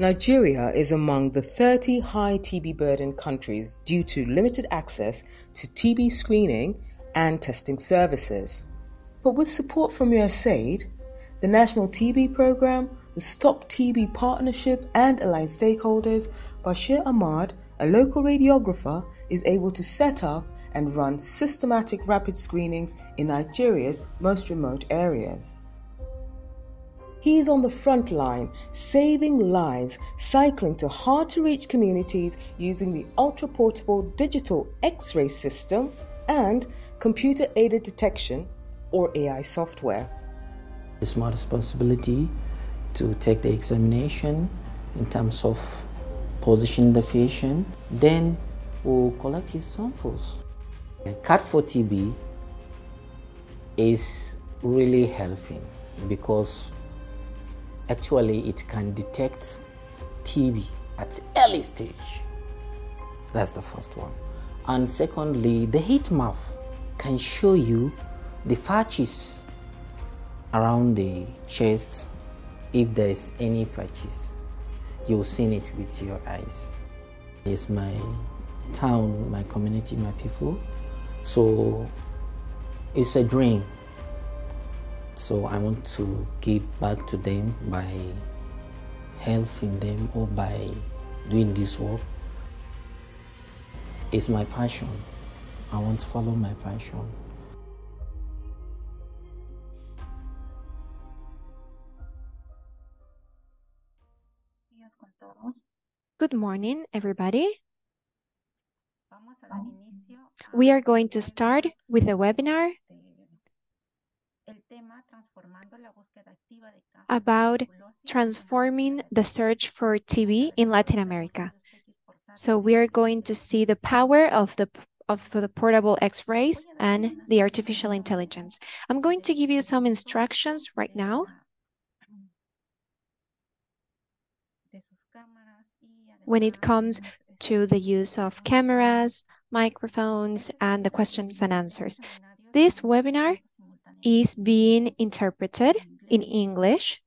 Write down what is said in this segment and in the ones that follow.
Nigeria is among the 30 high TB burden countries due to limited access to TB screening and testing services. But with support from USAID, the National TB Program, the Stop TB Partnership, and aligned stakeholders, Bashir Ahmad, a local radiographer, is able to set up and run systematic rapid screenings in Nigeria's most remote areas. He is on the front line, saving lives, cycling to hard to reach communities using the ultra portable digital x ray system and computer aided detection or AI software. It's my responsibility to take the examination in terms of position the patient, then we'll collect his samples. CAD4TB is really helping because actually it can detect TB at early stage. That's the first one. And secondly, the heat map can show you the patches around the chest if there is any patches. You'll see it with your eyes. It's my town, my community, my people. So it's a dream. So I want to give back to them by helping them or by doing this work. It's my passion. I want to follow my passion. Good morning, everybody. We are going to start with a webinar about transforming the search for TB in Latin America. So we are going to see the power of the of the portable x-rays and the artificial intelligence. I'm going to give you some instructions right now. When it comes to the use of cameras, microphones, and the questions and answers. This webinar is being interpreted in English.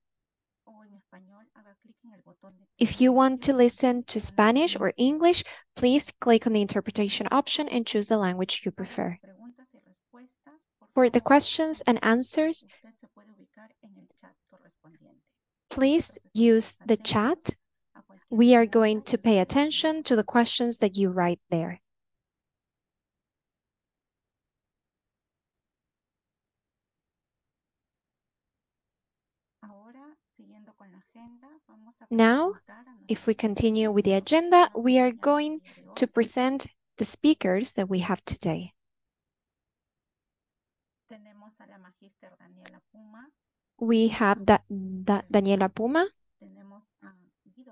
If you want to listen to Spanish or English, please click on the interpretation option and choose the language you prefer. For the questions and answers, please use the chat. We are going to pay attention to the questions that you write there. Now, if we continue with the agenda, we are going to present the speakers that we have today. We have da da Daniela Puma.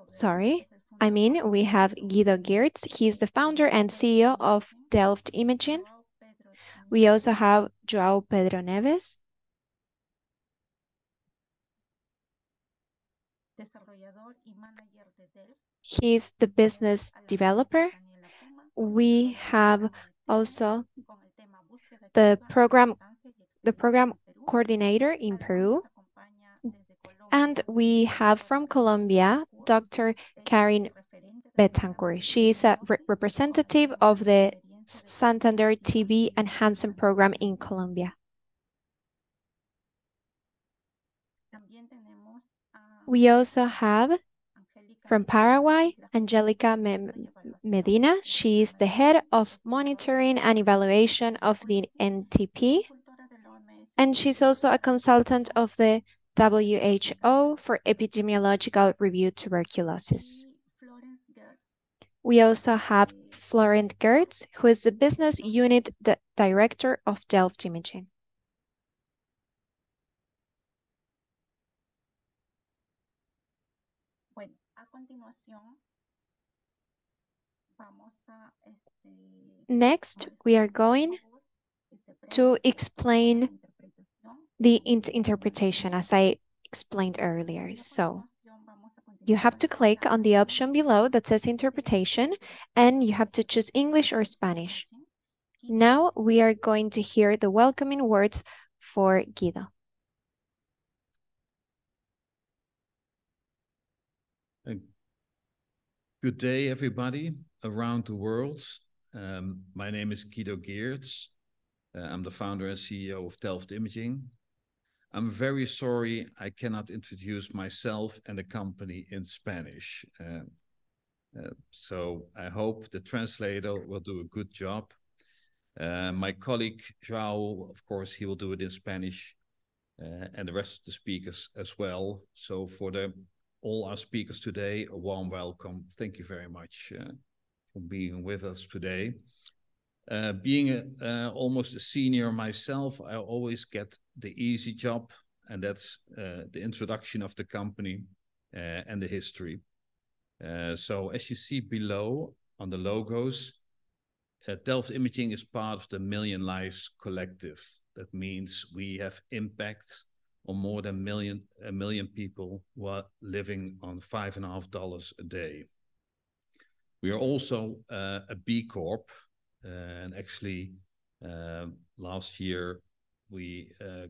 Sorry, I mean, we have Guido Geerts. He's the founder and CEO of Delft Imaging. We also have Joao Pedro Neves. He's the business developer. We have also the program, the program coordinator in Peru. And we have from Colombia, Dr. Karine Betancourt. She is a re representative of the Santander TB and Hansen program in Colombia. We also have from Paraguay, Angelica Medina. She is the head of monitoring and evaluation of the NTP. And she's also a consultant of the WHO for epidemiological review tuberculosis. We also have Florent Geerts, who is the business unit director of Delft Imaging. Next, we are going to explain the interpretation as I explained earlier. So you have to click on the option below that says interpretation and you have to choose English or Spanish. Now we are going to hear the welcoming words for Guido. Good day, everybody around the world. Um, my name is Guido Geerts. Uh, I'm the founder and CEO of Delft Imaging. I'm very sorry I cannot introduce myself and the company in Spanish. Uh, uh, so I hope the translator will do a good job. Uh, my colleague João, of course, he will do it in Spanish, uh, and the rest of the speakers as well. So for the all our speakers today, a warm welcome. Thank you very much uh, for being with us today. Uh, being a, uh, almost a senior myself, I always get the easy job, and that's uh, the introduction of the company uh, and the history. Uh, so, as you see below on the logos, Delft Imaging is part of the Million Lives Collective. That means we have impact on more than million, a million people were living on five and a half dollars a day. We are also uh, a B Corp, uh, and actually, uh, last year we uh,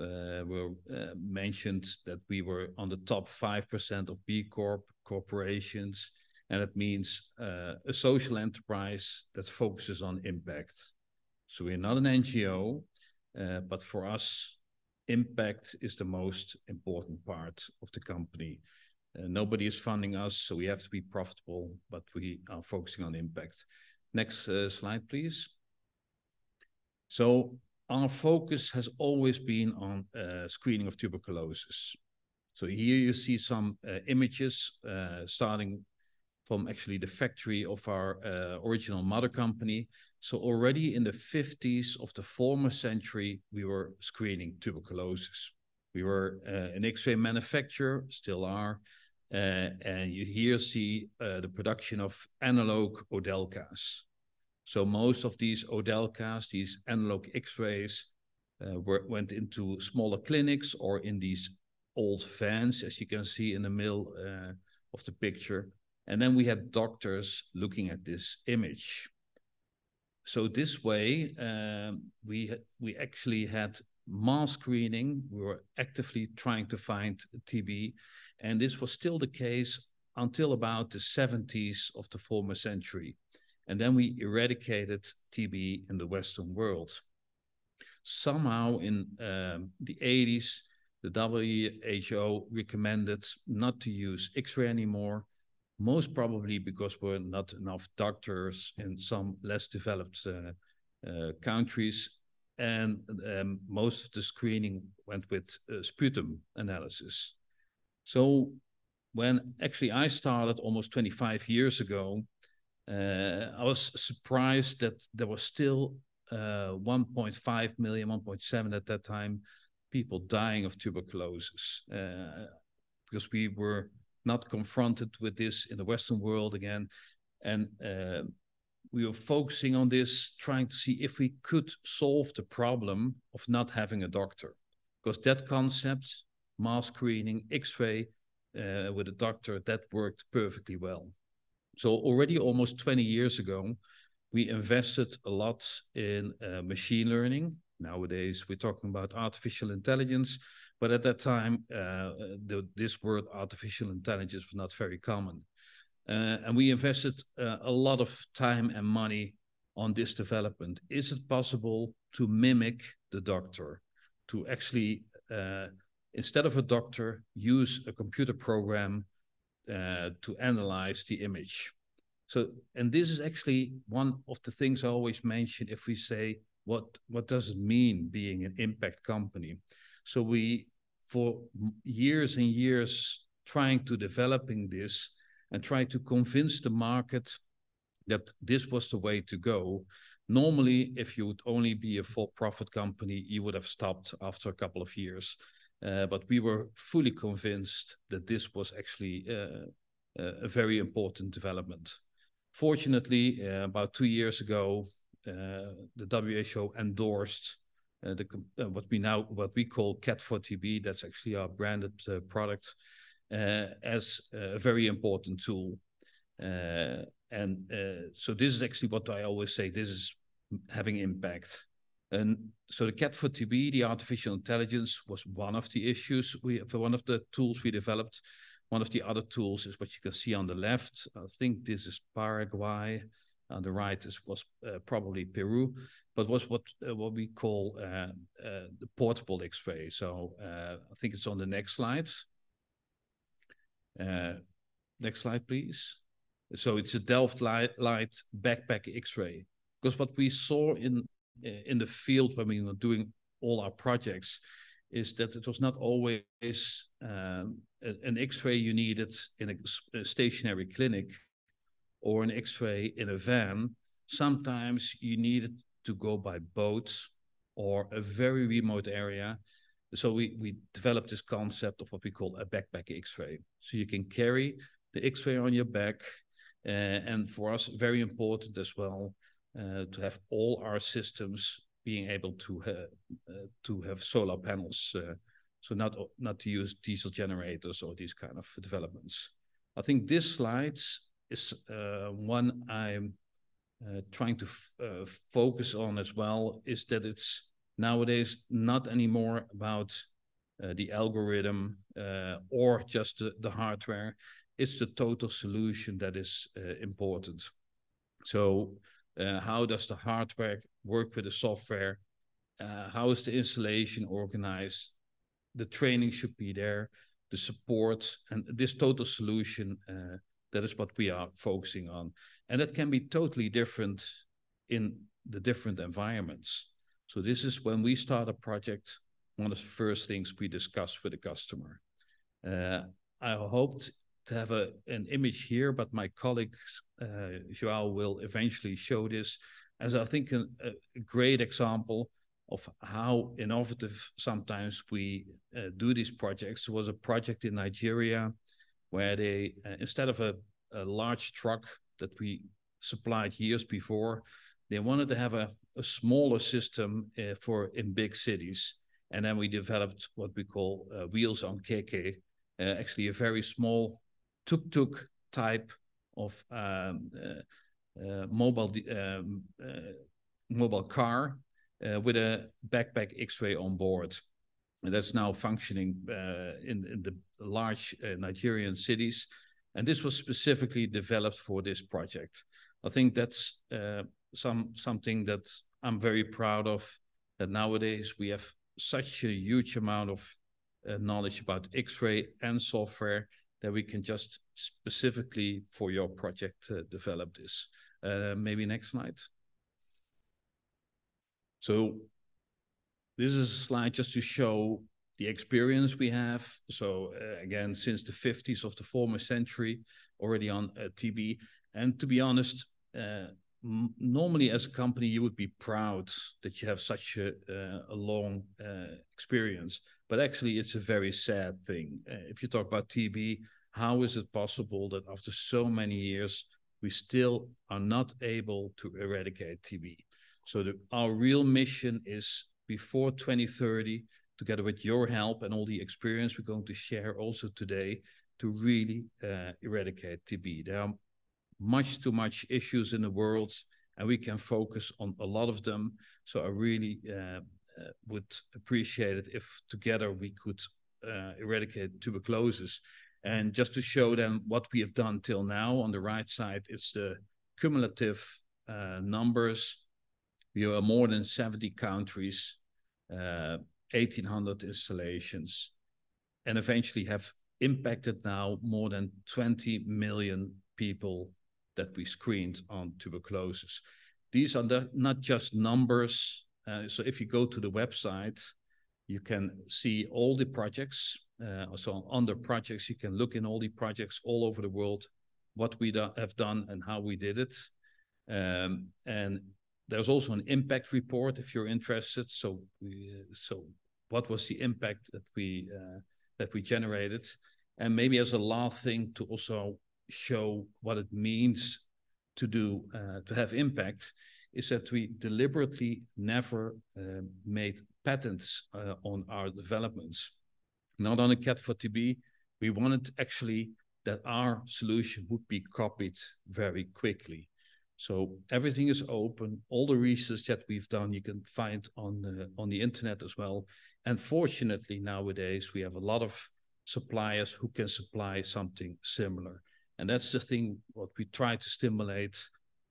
uh, were uh, mentioned that we were on the top 5% of B Corp corporations, and it means a social enterprise that focuses on impact. So we're not an NGO, but for us, impact is the most important part of the company. Uh, nobody is funding us, so we have to be profitable, but we are focusing on impact. Next uh, slide, please. So our focus has always been on uh, screening of tuberculosis. So here you see some uh, images uh, starting from actually the factory of our uh, original mother company. So already in the 50s of the former century, we were screening tuberculosis. We were uh, an X-ray manufacturer, still are, uh, and you here see uh, the production of analog Odelcas. So most of these Odelcas, these analog X-rays, uh, were, went into smaller clinics or in these old vans, as you can see in the middle uh, of the picture, and then we had doctors looking at this image. So this way, um, we we actually had mass screening. We were actively trying to find TB, and this was still the case until about the 70s of the former century. And then we eradicated TB in the Western world. Somehow in um, the 80s, the WHO recommended not to use X ray anymore most probably because we're not enough doctors in some less developed uh, uh, countries. And um, most of the screening went with uh, sputum analysis. So when actually I started almost 25 years ago, uh, I was surprised that there was still uh, 1.5 million, 1.7 at that time, people dying of tuberculosis uh, because we were not confronted with this in the Western world again. And uh, we were focusing on this, trying to see if we could solve the problem of not having a doctor. Because that concept, mass screening, X ray uh, with a doctor, that worked perfectly well. So, already almost 20 years ago, we invested a lot in uh, machine learning. Nowadays, we're talking about artificial intelligence, but at that time, uh, the, this word artificial intelligence was not very common. Uh, and we invested uh, a lot of time and money on this development. Is it possible to mimic the doctor, to actually, uh, instead of a doctor, use a computer program uh, to analyze the image? So, and this is actually one of the things I always mention if we say, what, what does it mean being an impact company? So we for years and years trying to developing this and try to convince the market that this was the way to go. Normally, if you would only be a for-profit company, you would have stopped after a couple of years. Uh, but we were fully convinced that this was actually uh, a very important development. Fortunately, uh, about two years ago, uh, the WHO endorsed uh, the, uh, what we now what we call CAD4TB, That's actually our branded uh, product as a very important tool. and so this is actually what I always say. This is having impact. And so the CAD4TB, the artificial intelligence, was one of the issues we for one of the tools we developed. One of the other tools is what you can see on the left. I think this is Paraguay. On the right is was uh, probably Peru, but was what uh, what we call uh, uh the portable X-ray. So uh, I think it's on the next slide. Uh, next slide, please. So it's a Delft Light, Light backpack X-ray. Because what we saw in in the field when we were doing all our projects is that it was not always um, an X-ray you needed in a stationary clinic or an X-ray in a van. Sometimes you needed to go by boat or a very remote area. So we, we developed this concept of what we call a backpack X-ray. So you can carry the X-ray on your back, uh, and for us, very important as well uh, to have all our systems being able to uh, to have solar panels. so not not to use diesel generators or these kind of developments. I think this slide is one I'm trying to focus on as well. Is that it's nowadays not anymore about uh, the algorithm uh, or just the, the, hardware. It's the total solution that is uh, important. So uh, how does the hardware work with the software? Uh, how is the installation organized? The training should be there, the support, and this total solution. Uh, that is what we are focusing on, and that can be totally different in the different environments. So this is when we start a project. One of the first things we discuss with the customer. Uh, I hoped to have a, an image here, but my colleague uh, Joao will eventually show this as I think a, a great example of how innovative sometimes we uh, do these projects. Was a project in Nigeria where they, uh, instead of a, a, large truck that we supplied years before, they wanted to have a, a smaller system uh, for in big cities. And then we developed what we call uh, wheels on KK, uh, actually a very small tuk-tuk type of um, uh, uh, mobile um, mobile car with a backpack X-ray on board. And that's now functioning in, in the large Nigerian cities. And this was specifically developed for this project. I think that's some something that I'm very proud of. That nowadays we have such a huge amount of uh, knowledge about X-ray and software that we can just specifically for your project uh, develop this. Uh, maybe next slide. So this is a slide just to show the experience we have. So uh, again, since the 50s of the former century, already on uh, TB. And to be honest, uh, normally as a company, you would be proud that you have such a, uh, a long uh, experience. But actually, it's a very sad thing. Uh, if you talk about TB, how is it possible that after so many years, we still are not able to eradicate TB? So the, our real mission is before 2030, together with your help and all the experience we're going to share also today, to really uh, eradicate TB. There are much too much issues in the world, and we can focus on a lot of them. So I really uh, uh, would appreciate it if together we could uh, eradicate tuberculosis. And just to show them what we have done till now, on the right side, is the cumulative uh, numbers. We are more than 70 countries, uh, 1,800 installations, and eventually have impacted now more than 20 million people that we screened on tuberculosis. These are the, not just numbers. Uh, so if you go to the website, you can see all the projects. Uh, so under projects, you can look in all the projects all over the world, what we do, have done and how we did it. Um, and there's also an impact report if you're interested. So, we, so what was the impact that we uh, that we generated? And maybe as a last thing to also show what it means to do uh, to have impact is that we deliberately never uh, made patents uh, on our developments. Not on a CAD4TB, we wanted actually that our solution would be copied very quickly. So everything is open. All the research that we've done, you can find on the, on the internet as well. And fortunately, nowadays we have a lot of suppliers who can supply something similar. And that's the thing what we try to stimulate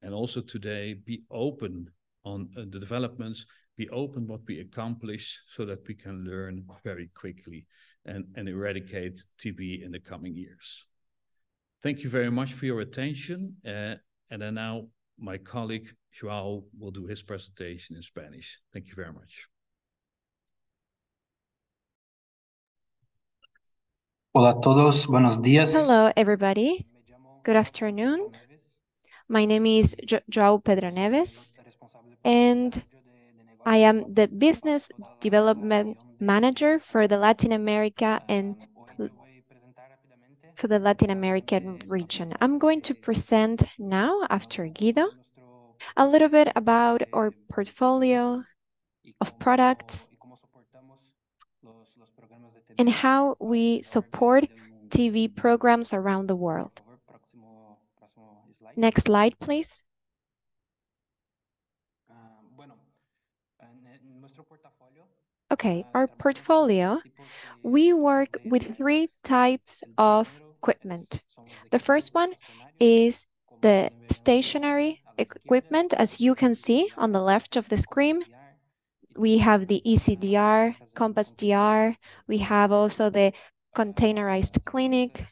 and also today be open on uh, the developments, be open what we accomplish so that we can learn very quickly and, and eradicate TB in the coming years. Thank you very much for your attention. Uh, and then now my colleague Joao will do his presentation in Spanish. Thank you very much. Hola a todos, buenos días. Hello, everybody. Good afternoon. My name is jo Joao Pedro Neves, and I am the Business Development Manager for the Latin America and for the Latin American region. I'm going to present now, after Guido, a little bit about our portfolio of products and how we support TV programs around the world. Next slide, please. Okay, our portfolio, we work with three types of equipment. The first one is the stationary equipment. As you can see on the left of the screen, we have the ECDR, Compass DR. We have also the containerized clinic.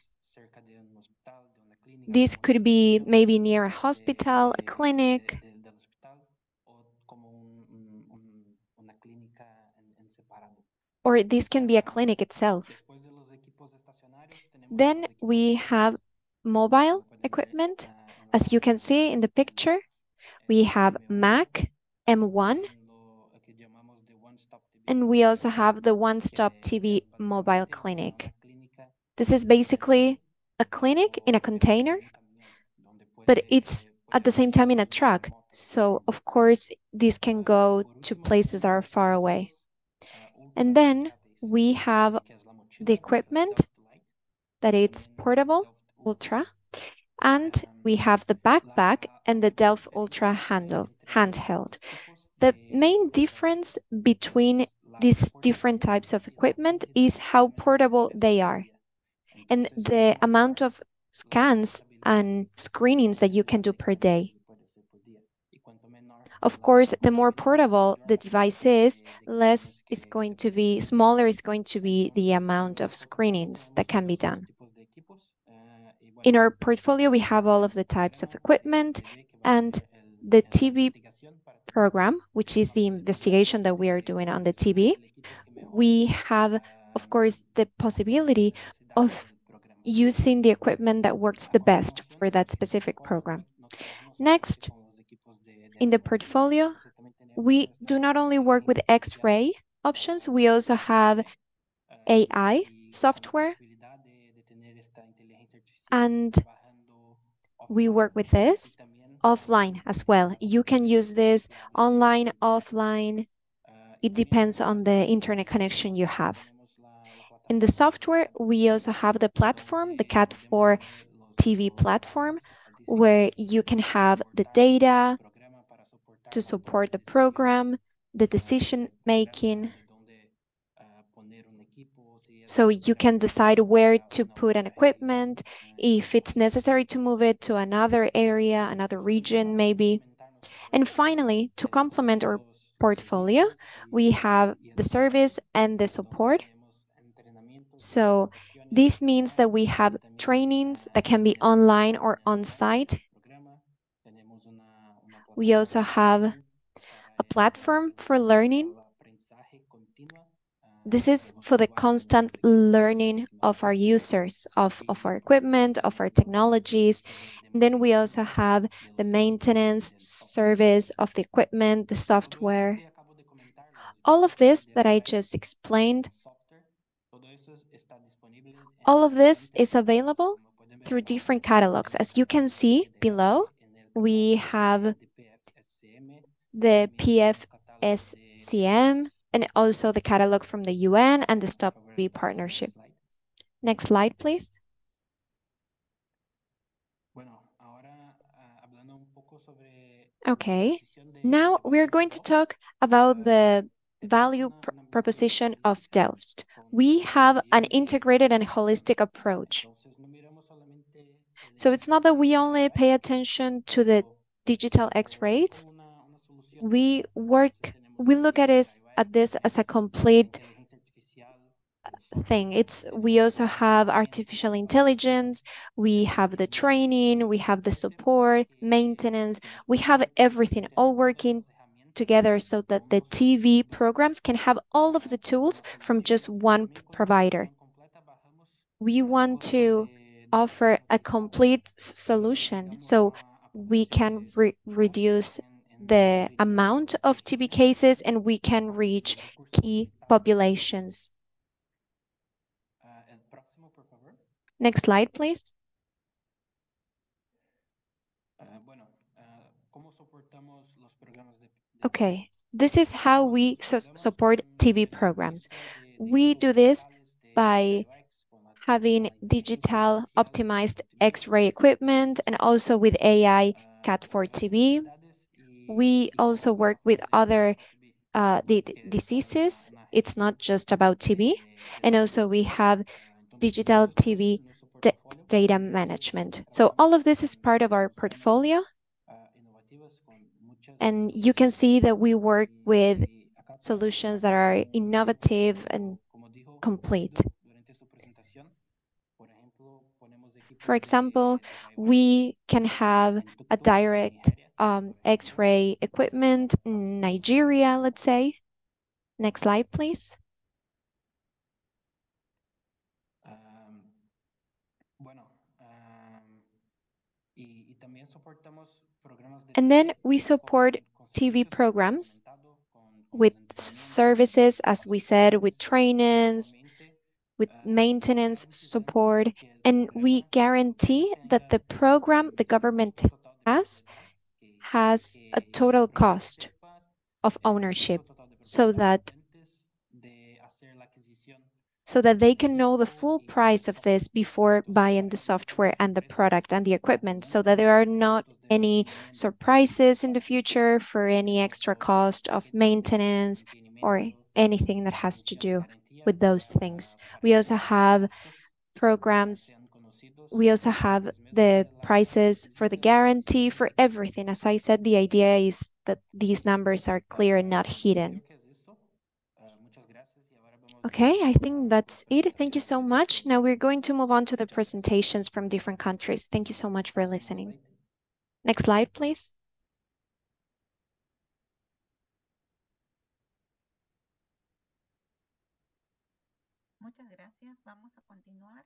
This could be maybe near a hospital, a clinic, or this can be a clinic itself. Then we have mobile equipment. As you can see in the picture, we have Mac M1, and we also have the One Stop TV mobile clinic. This is basically a clinic in a container, but it's at the same time in a truck. So of course, this can go to places that are far away. And then we have the equipment that it's portable, Ultra, and we have the backpack and the Delft Ultra handle, handheld. The main difference between these different types of equipment is how portable they are and the amount of scans and screenings that you can do per day. Of course, the more portable the device is, less is going to be, smaller is going to be the amount of screenings that can be done. In our portfolio, we have all of the types of equipment and the TV program, which is the investigation that we are doing on the TV. We have, of course, the possibility of using the equipment that works the best for that specific program. Next, in the portfolio, we do not only work with X-ray options, we also have AI software, and we work with this offline as well. You can use this online, offline. It depends on the internet connection you have. In the software, we also have the platform, the Cat4 TV platform, where you can have the data, to support the program, the decision making. So you can decide where to put an equipment, if it's necessary to move it to another area, another region maybe. And finally, to complement our portfolio, we have the service and the support. So this means that we have trainings that can be online or on-site we also have a platform for learning. This is for the constant learning of our users, of, of our equipment, of our technologies. And then we also have the maintenance service of the equipment, the software. All of this that I just explained, all of this is available through different catalogs. As you can see below, we have the PFSCM, and also the catalog from the UN and the Stop TB partnership. Next slide, please. Okay, now we're going to talk about the value pr proposition of Delft. We have an integrated and holistic approach. So it's not that we only pay attention to the digital X-rays. We work, we look at this, at this as a complete thing. It's we also have artificial intelligence, we have the training, we have the support, maintenance, we have everything all working together so that the TV programs can have all of the tools from just one provider. We want to offer a complete solution so we can re reduce the amount of TB cases and we can reach key populations. Next slide, please. Okay, this is how we su support TB programs. We do this by having digital optimized X-ray equipment and also with AI CAD4TB. We also work with other uh, diseases. It's not just about TB. And also we have digital TB data management. So all of this is part of our portfolio. And you can see that we work with solutions that are innovative and complete. For example, we can have a direct um, X-ray equipment in Nigeria, let's say. Next slide, please. And then we support TV programs with services, as we said, with trainings, with maintenance support, and we guarantee that the program the government has has a total cost of ownership so that so that they can know the full price of this before buying the software and the product and the equipment so that there are not any surprises in the future for any extra cost of maintenance or anything that has to do with those things. We also have programs. We also have the prices for the guarantee for everything. As I said, the idea is that these numbers are clear and not hidden. Okay, I think that's it. Thank you so much. Now we're going to move on to the presentations from different countries. Thank you so much for listening. Next slide, please.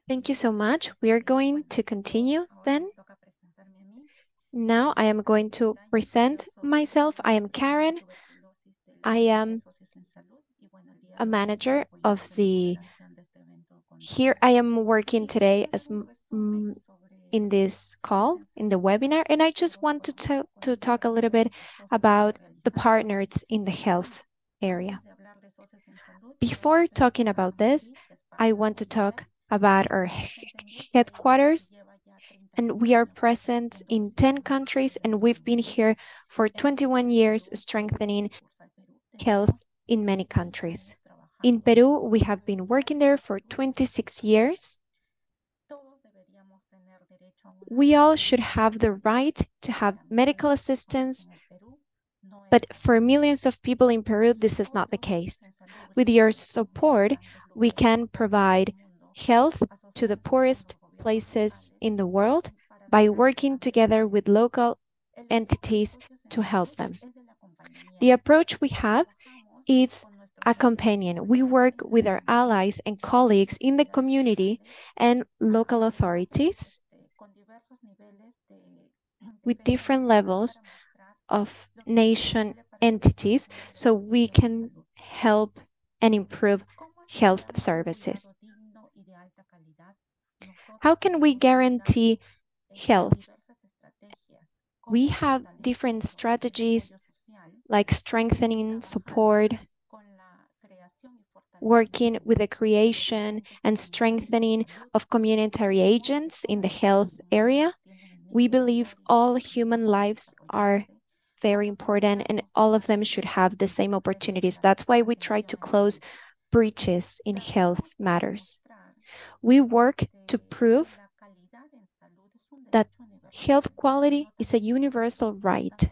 Thank you so much. We are going to continue then. Now I am going to present myself. I am Karen. I am a manager of the here I am working today as in this call in the webinar and I just want to, to, to talk a little bit about the partners in the health area. Before talking about this, I want to talk about our headquarters and we are present in 10 countries and we've been here for 21 years strengthening health in many countries. In Peru, we have been working there for 26 years. We all should have the right to have medical assistance, but for millions of people in Peru, this is not the case. With your support, we can provide health to the poorest places in the world by working together with local entities to help them. The approach we have is a companion. We work with our allies and colleagues in the community and local authorities with different levels of nation entities so we can help and improve health services. How can we guarantee health? We have different strategies like strengthening support, working with the creation and strengthening of communitary agents in the health area. We believe all human lives are very important and all of them should have the same opportunities. That's why we try to close breaches in health matters. We work to prove that health quality is a universal right.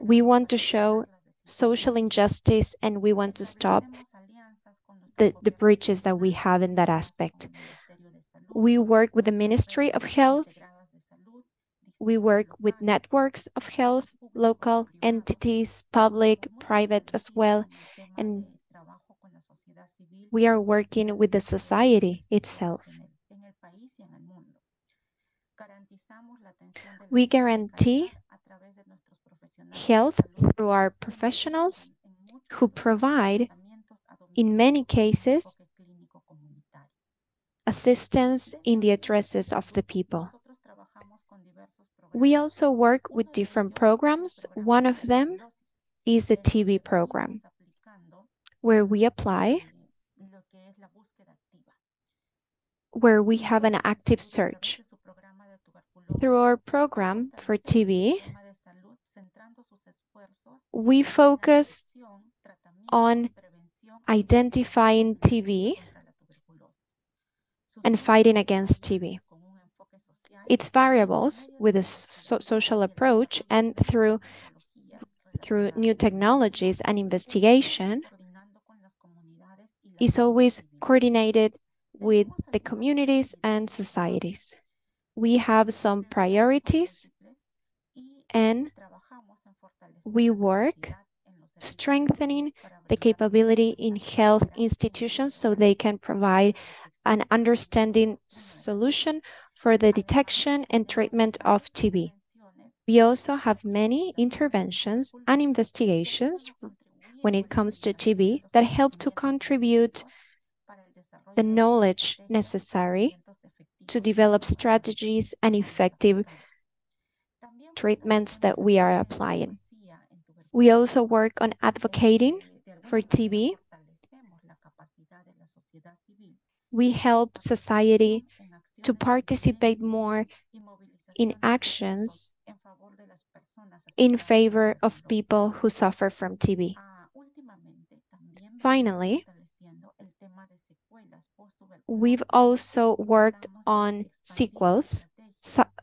We want to show social injustice and we want to stop the, the breaches that we have in that aspect. We work with the Ministry of Health. We work with networks of health, local entities, public, private as well, and we are working with the society itself. We guarantee health through our professionals who provide, in many cases, assistance in the addresses of the people. We also work with different programs. One of them is the TB program, where we apply, where we have an active search. Through our program for TB, we focus on identifying TB and fighting against TB. Its variables with a so social approach and through, through new technologies and investigation is always coordinated with the communities and societies. We have some priorities and we work strengthening the capability in health institutions so they can provide an understanding solution for the detection and treatment of TB. We also have many interventions and investigations when it comes to TB that help to contribute the knowledge necessary to develop strategies and effective treatments that we are applying. We also work on advocating for TB. We help society to participate more in actions in favor of people who suffer from TB. Finally, we've also worked on sequels,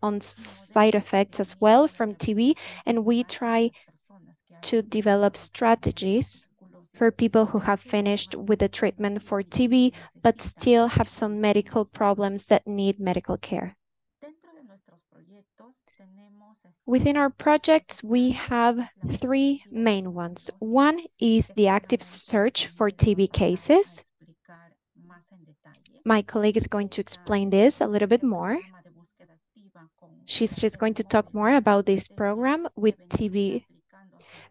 on side effects as well from TB, and we try to develop strategies for people who have finished with the treatment for TB, but still have some medical problems that need medical care. Within our projects, we have three main ones. One is the active search for TB cases. My colleague is going to explain this a little bit more. She's just going to talk more about this program with TB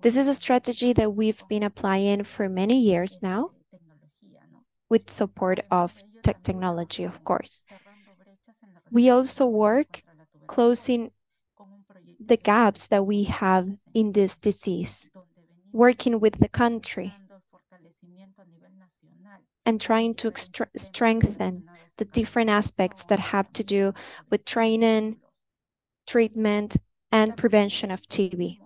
this is a strategy that we've been applying for many years now with support of tech technology, of course. We also work closing the gaps that we have in this disease, working with the country and trying to strengthen the different aspects that have to do with training, treatment, and prevention of TB.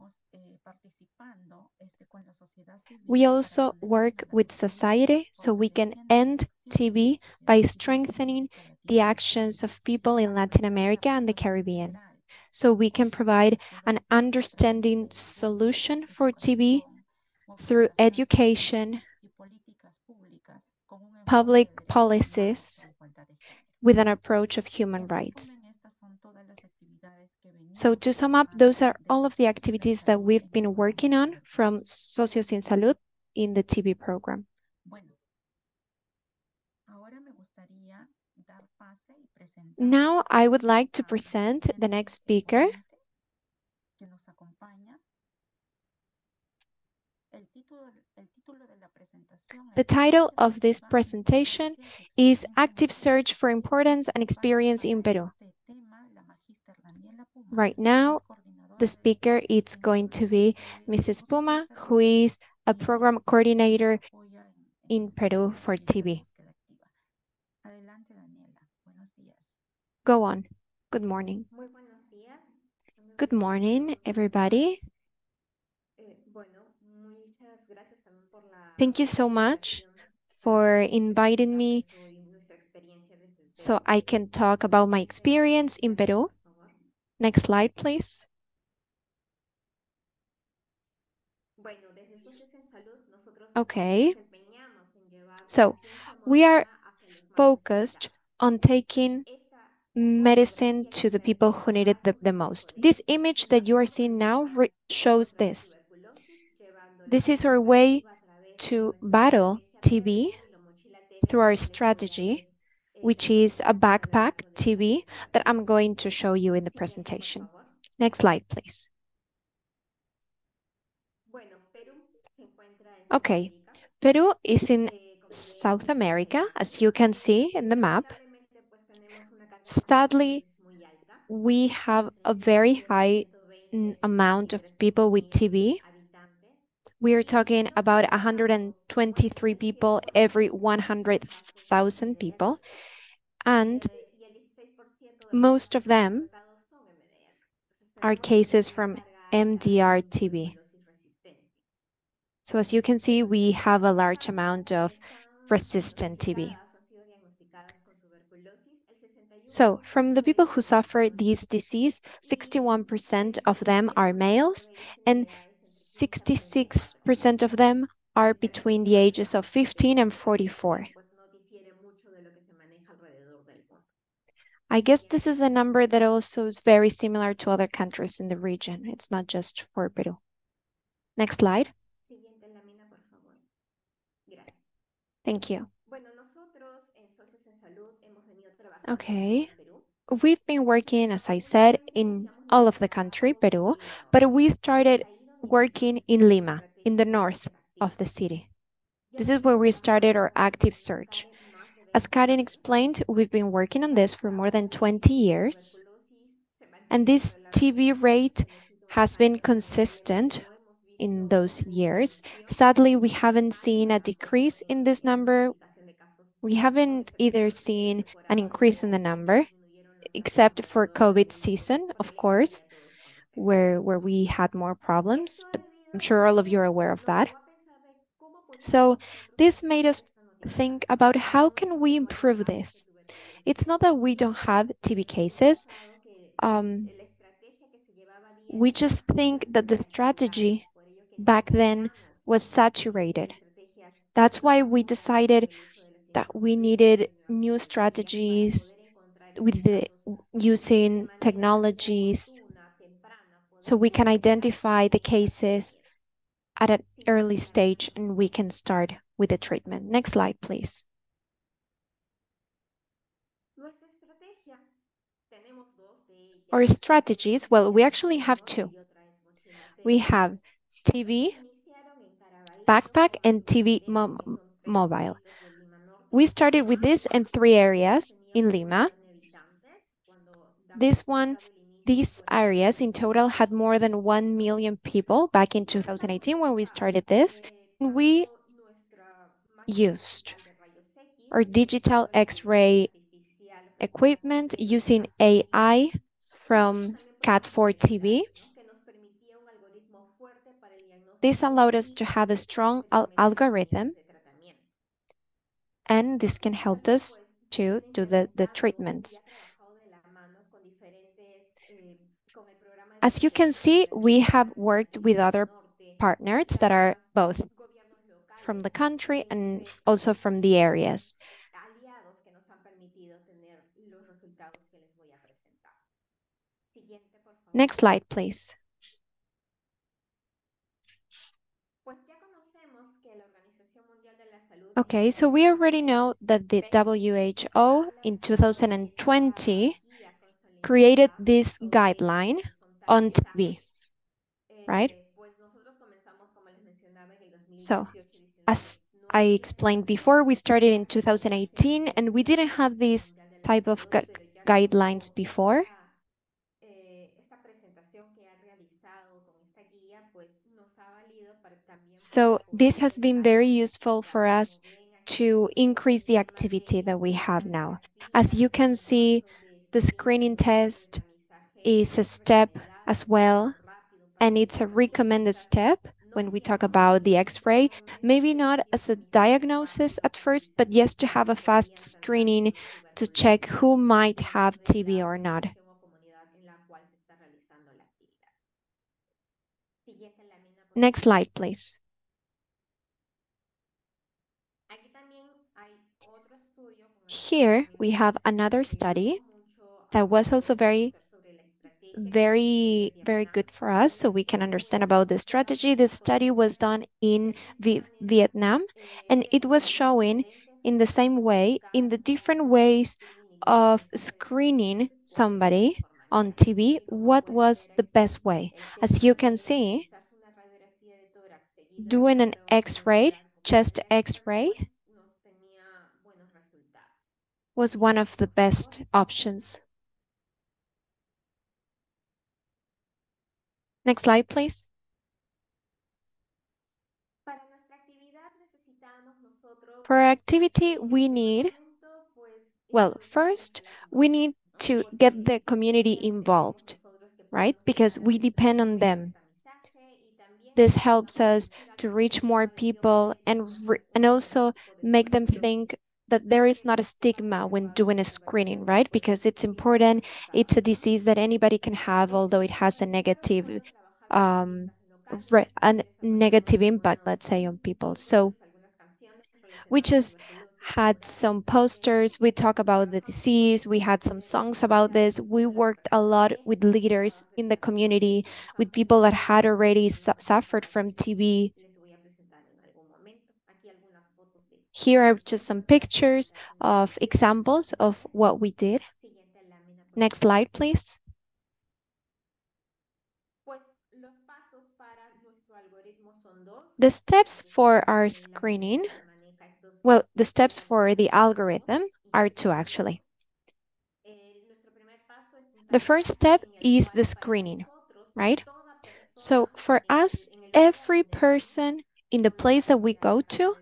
We also work with society so we can end TB by strengthening the actions of people in Latin America and the Caribbean. So we can provide an understanding solution for TB through education, public policies, with an approach of human rights. So to sum up, those are all of the activities that we've been working on from Socios En Salud in the TB program. Now I would like to present the next speaker. The title of this presentation is Active Search for Importance and Experience in Peru. Right now, the speaker is going to be Mrs. Puma, who is a program coordinator in Peru for TV. Go on. Good morning. Good morning, everybody. Thank you so much for inviting me so I can talk about my experience in Peru. Next slide, please. Okay. So we are focused on taking medicine to the people who need it the, the most. This image that you are seeing now shows this. This is our way to battle TB through our strategy, which is a backpack TB that I'm going to show you in the presentation. Next slide, please. Okay, Peru is in South America, as you can see in the map. Sadly, we have a very high amount of people with TB. We are talking about 123 people every 100,000 people. And most of them are cases from MDR TB. So as you can see, we have a large amount of resistant TB. So from the people who suffer this disease, 61% of them are males and 66% of them are between the ages of 15 and 44. I guess this is a number that also is very similar to other countries in the region. It's not just for Peru. Next slide. Thank you. Okay. We've been working, as I said, in all of the country, Peru, but we started working in Lima, in the north of the city. This is where we started our active search. As Karen explained, we've been working on this for more than 20 years, and this TB rate has been consistent in those years. Sadly, we haven't seen a decrease in this number. We haven't either seen an increase in the number, except for COVID season, of course, where, where we had more problems, but I'm sure all of you are aware of that. So this made us think about how can we improve this? It's not that we don't have TB cases. Um, we just think that the strategy back then was saturated. That's why we decided that we needed new strategies with the using technologies so we can identify the cases at an early stage and we can start with the treatment. Next slide, please. Our strategies, well, we actually have two. We have TB, backpack, and TB mo mobile. We started with this in three areas in Lima. This one, these areas in total had more than 1 million people back in 2018 when we started this. We used our digital X-ray equipment using AI from CAD4TB this allowed us to have a strong al algorithm, and this can help us to do the, the treatments. As you can see, we have worked with other partners that are both from the country and also from the areas. Next slide, please. Okay, so we already know that the WHO in 2020 created this guideline on TB, right? So, as I explained before, we started in 2018 and we didn't have this type of gu guidelines before. So this has been very useful for us to increase the activity that we have now. As you can see, the screening test is a step as well. And it's a recommended step when we talk about the x-ray, maybe not as a diagnosis at first, but yes, to have a fast screening to check who might have TB or not. Next slide, please. Here we have another study that was also very very, very good for us so we can understand about the strategy. This study was done in v Vietnam and it was showing in the same way, in the different ways of screening somebody on TB, what was the best way. As you can see, doing an x-ray, chest x-ray, was one of the best options. Next slide, please. For our activity, we need, well, first, we need to get the community involved, right? Because we depend on them. This helps us to reach more people and, and also make them think that there is not a stigma when doing a screening, right? Because it's important. It's a disease that anybody can have, although it has a negative, um, a negative impact, let's say, on people. So we just had some posters. We talk about the disease. We had some songs about this. We worked a lot with leaders in the community, with people that had already su suffered from TB here are just some pictures of examples of what we did. Next slide, please. The steps for our screening, well, the steps for the algorithm are two actually. The first step is the screening, right? So for us, every person in the place that we go to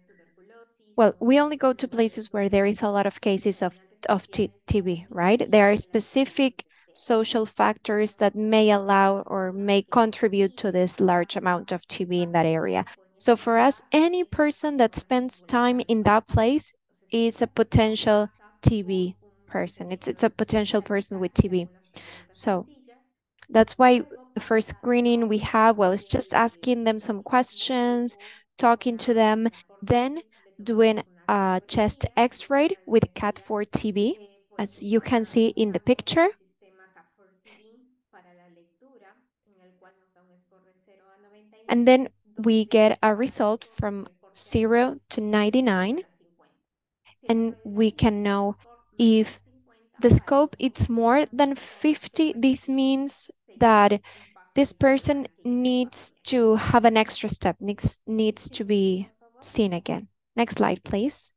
well, we only go to places where there is a lot of cases of, of TB, right? There are specific social factors that may allow or may contribute to this large amount of TB in that area. So for us, any person that spends time in that place is a potential TB person. It's, it's a potential person with TB. So that's why the first screening we have, well, it's just asking them some questions, talking to them. Then doing a chest x-ray with CAD4TB, as you can see in the picture. And then we get a result from 0 to 99, and we can know if the scope is more than 50. This means that this person needs to have an extra step, needs, needs to be seen again. Next slide, please.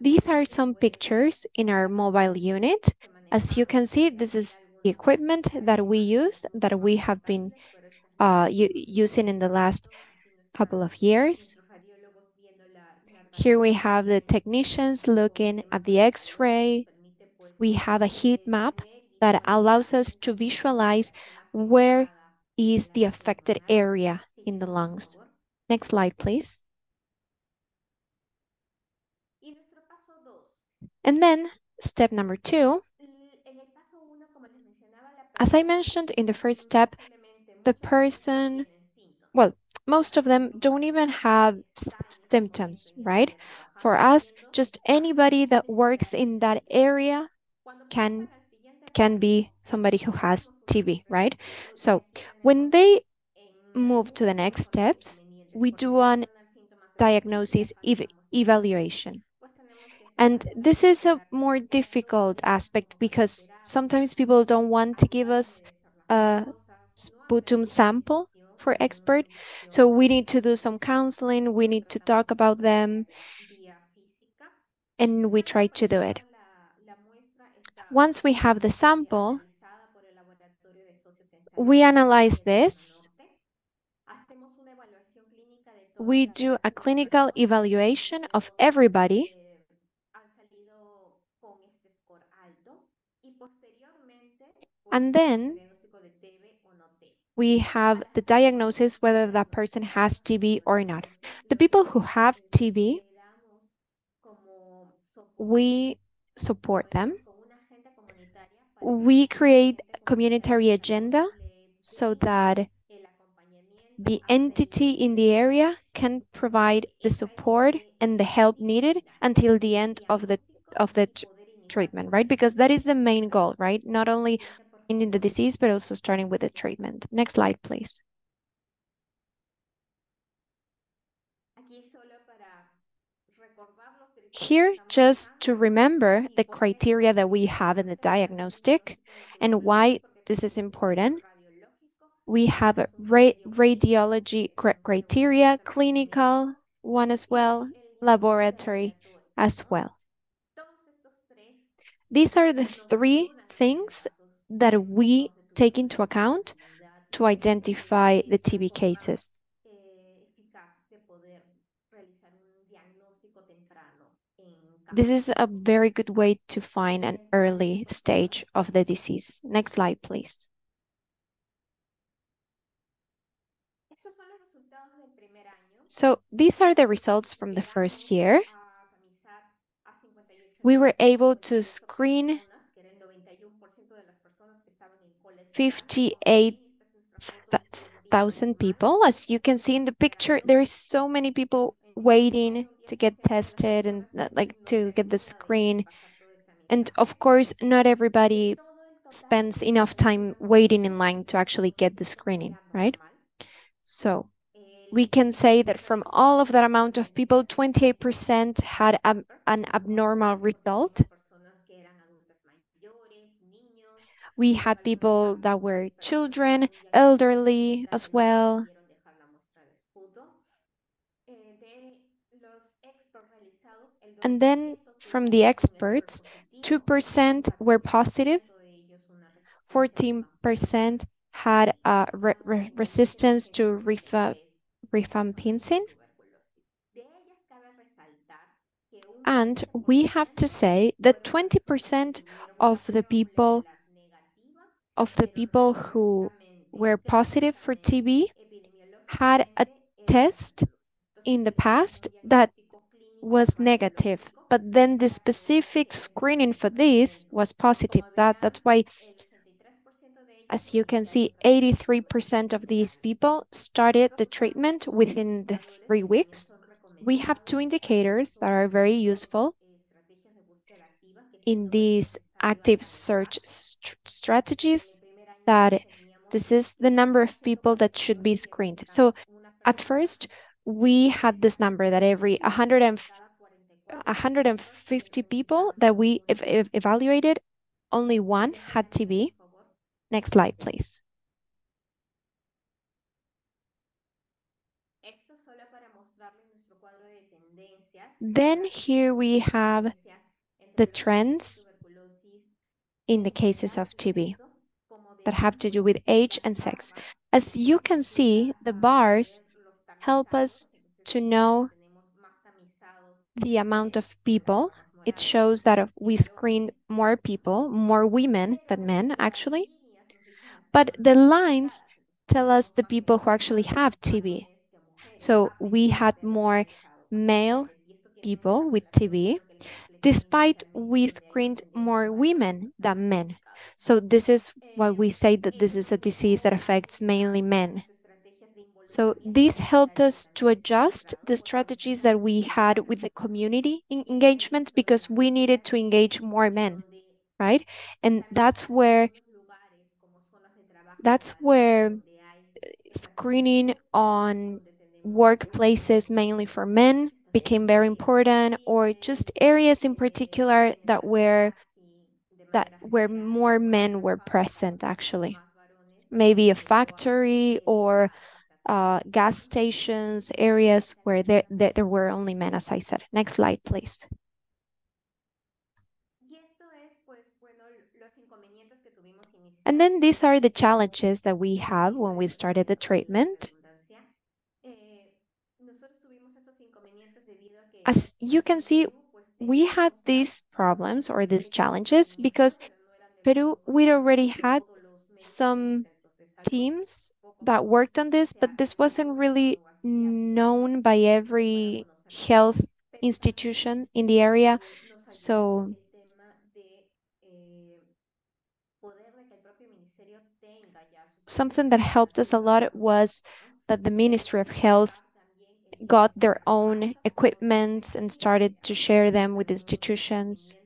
These are some pictures in our mobile unit. As you can see, this is the equipment that we use, that we have been uh, using in the last couple of years. Here we have the technicians looking at the x-ray. We have a heat map that allows us to visualize where is the affected area in the lungs. Next slide, please. And then step number two, as I mentioned in the first step, the person, well, most of them don't even have symptoms, right? For us, just anybody that works in that area can can be somebody who has TB, right? So when they move to the next steps, we do an diagnosis ev evaluation. And this is a more difficult aspect because sometimes people don't want to give us a sputum sample for expert. So we need to do some counseling, we need to talk about them, and we try to do it. Once we have the sample, we analyze this we do a clinical evaluation of everybody. And then we have the diagnosis whether that person has TB or not. The people who have TB, we support them. We create a community agenda so that the entity in the area can provide the support and the help needed until the end of the of the treatment, right? Because that is the main goal, right? Not only ending the disease, but also starting with the treatment. Next slide, please. Here, just to remember the criteria that we have in the diagnostic and why this is important, we have ra radiology criteria, clinical one as well, laboratory as well. These are the three things that we take into account to identify the TB cases. This is a very good way to find an early stage of the disease. Next slide, please. So these are the results from the first year. We were able to screen 58,000 people. As you can see in the picture, there is so many people waiting to get tested and like to get the screen. And of course, not everybody spends enough time waiting in line to actually get the screening, right? So we can say that from all of that amount of people, 28% had an abnormal result. We had people that were children, elderly as well. And then from the experts, 2% were positive, 14% had a re re resistance to rifa rifampicin. And we have to say that 20% of the people of the people who were positive for TB had a test in the past that was negative, but then the specific screening for this was positive. That that's why as you can see, 83% of these people started the treatment within the three weeks. We have two indicators that are very useful in these active search st strategies that this is the number of people that should be screened. So at first, we had this number that every 100 and 150 people that we ev evaluated, only one had TB. Next slide, please. Then here we have the trends in the cases of TB that have to do with age and sex. As you can see, the bars help us to know the amount of people. It shows that we screened more people, more women than men, actually. But the lines tell us the people who actually have TB. So we had more male people with TB, despite we screened more women than men. So this is why we say that this is a disease that affects mainly men. So this helped us to adjust the strategies that we had with the community engagement because we needed to engage more men, right? And that's where that's where screening on workplaces mainly for men became very important or just areas in particular that were that where more men were present actually maybe a factory or uh, gas stations, areas where there, there, there were only men, as I said. Next slide, please. And then these are the challenges that we have when we started the treatment. As you can see, we had these problems or these challenges because Peru, we already had some teams that worked on this, but this wasn't really known by every health institution in the area. So something that helped us a lot was that the Ministry of Health got their own equipment and started to share them with institutions.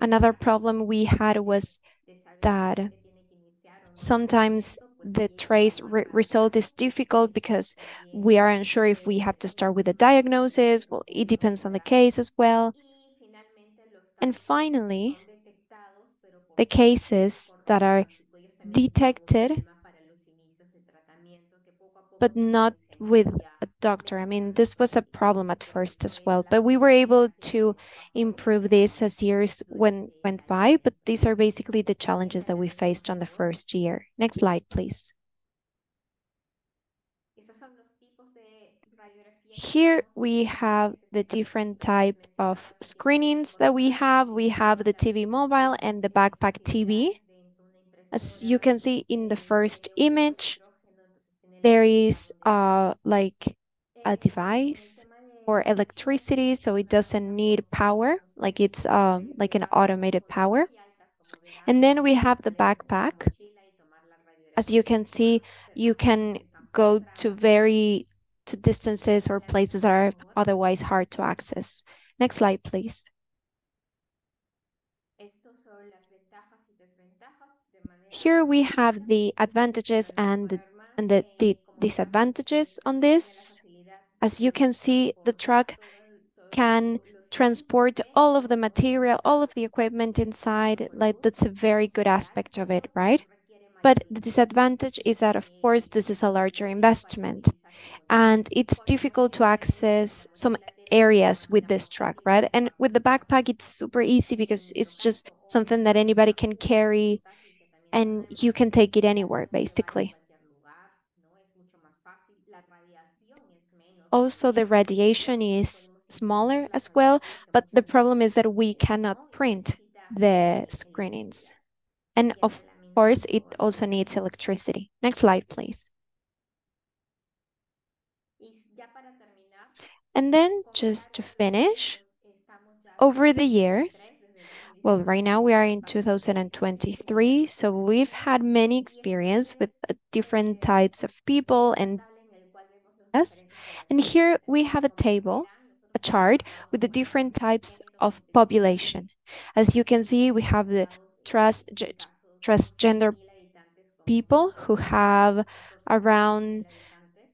Another problem we had was that sometimes the trace re result is difficult because we are unsure if we have to start with a diagnosis. Well, it depends on the case as well. And finally, the cases that are detected but not with a doctor. I mean, this was a problem at first as well, but we were able to improve this as years went, went by. But these are basically the challenges that we faced on the first year. Next slide, please. Here we have the different type of screenings that we have. We have the TB mobile and the backpack TB. As you can see in the first image, there is uh, like a device or electricity, so it doesn't need power, like it's uh, like an automated power. And then we have the backpack. As you can see, you can go to very to distances or places that are otherwise hard to access. Next slide, please. Here we have the advantages and the, and the, the disadvantages on this. As you can see, the truck can transport all of the material, all of the equipment inside. Like that's a very good aspect of it, right? But the disadvantage is that, of course, this is a larger investment and it's difficult to access some areas with this truck, right? And with the backpack, it's super easy because it's just something that anybody can carry and you can take it anywhere, basically. Also, the radiation is smaller as well, but the problem is that we cannot print the screenings. And of course, it also needs electricity. Next slide, please. And then just to finish, over the years, well, right now we are in 2023, so we've had many experience with uh, different types of people and yes. And here we have a table, a chart with the different types of population. As you can see, we have the trans transgender people who have around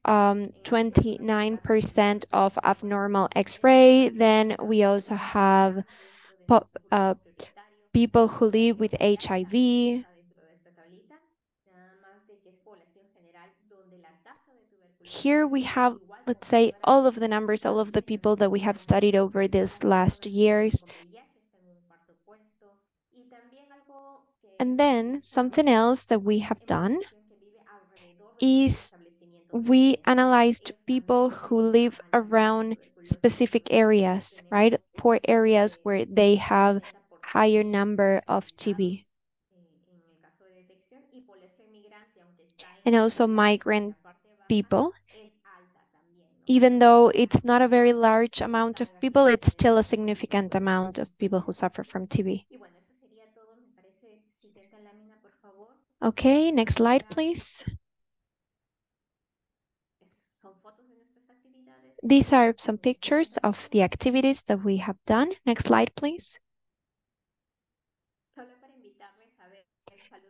29% um, of abnormal X-ray. Then we also have uh, people who live with HIV. Here we have, let's say, all of the numbers, all of the people that we have studied over these last years. And then something else that we have done is we analyzed people who live around specific areas, right? Poor areas where they have higher number of TB. And also migrant people. Even though it's not a very large amount of people, it's still a significant amount of people who suffer from TB. Okay, next slide, please. These are some pictures of the activities that we have done. Next slide, please.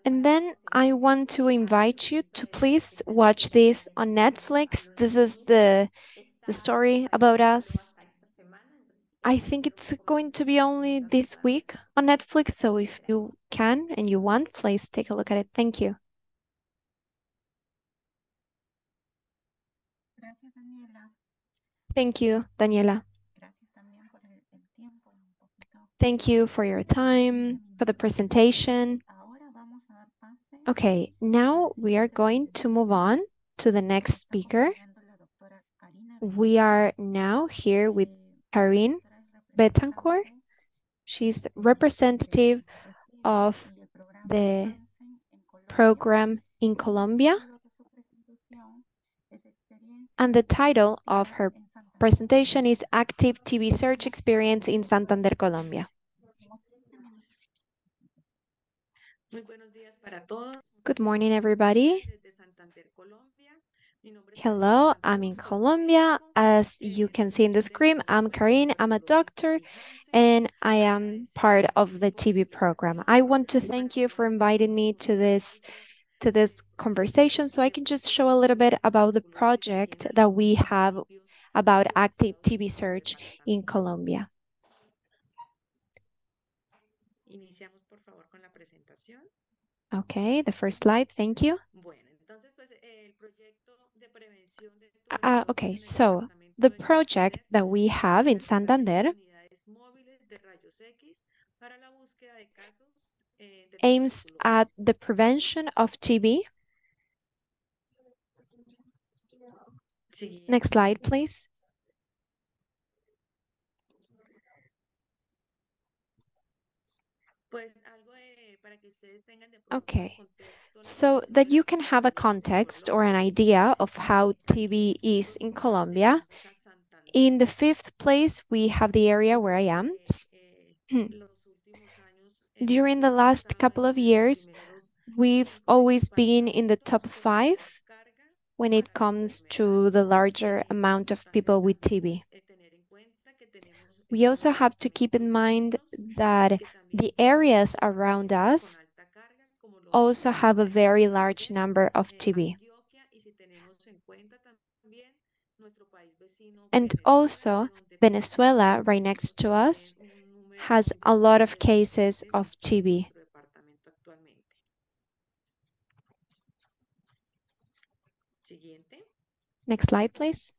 And then I want to invite you to please watch this on Netflix. This is the, the story about us. I think it's going to be only this week on Netflix. So if you can and you want, please take a look at it. Thank you. Thank you, Daniela. Thank you for your time, for the presentation. Okay, now we are going to move on to the next speaker. We are now here with Karine Betancourt. She's representative of the program in Colombia. And the title of her presentation is Active TB Search Experience in Santander, Colombia. Good morning, everybody. Hello, I'm in Colombia. As you can see in the screen, I'm Karine, I'm a doctor, and I am part of the TB program. I want to thank you for inviting me to this to this conversation so I can just show a little bit about the project that we have about active TB search in Colombia. Okay, the first slide, thank you. Uh, okay, so the project that we have in Santander aims at the prevention of TB. Next slide, please. Okay, so that you can have a context or an idea of how TB is in Colombia. In the fifth place, we have the area where I am. Hmm. During the last couple of years, we've always been in the top five when it comes to the larger amount of people with TB. We also have to keep in mind that the areas around us also have a very large number of TB. And also, Venezuela, right next to us, has a lot of cases of TB. Next slide, please.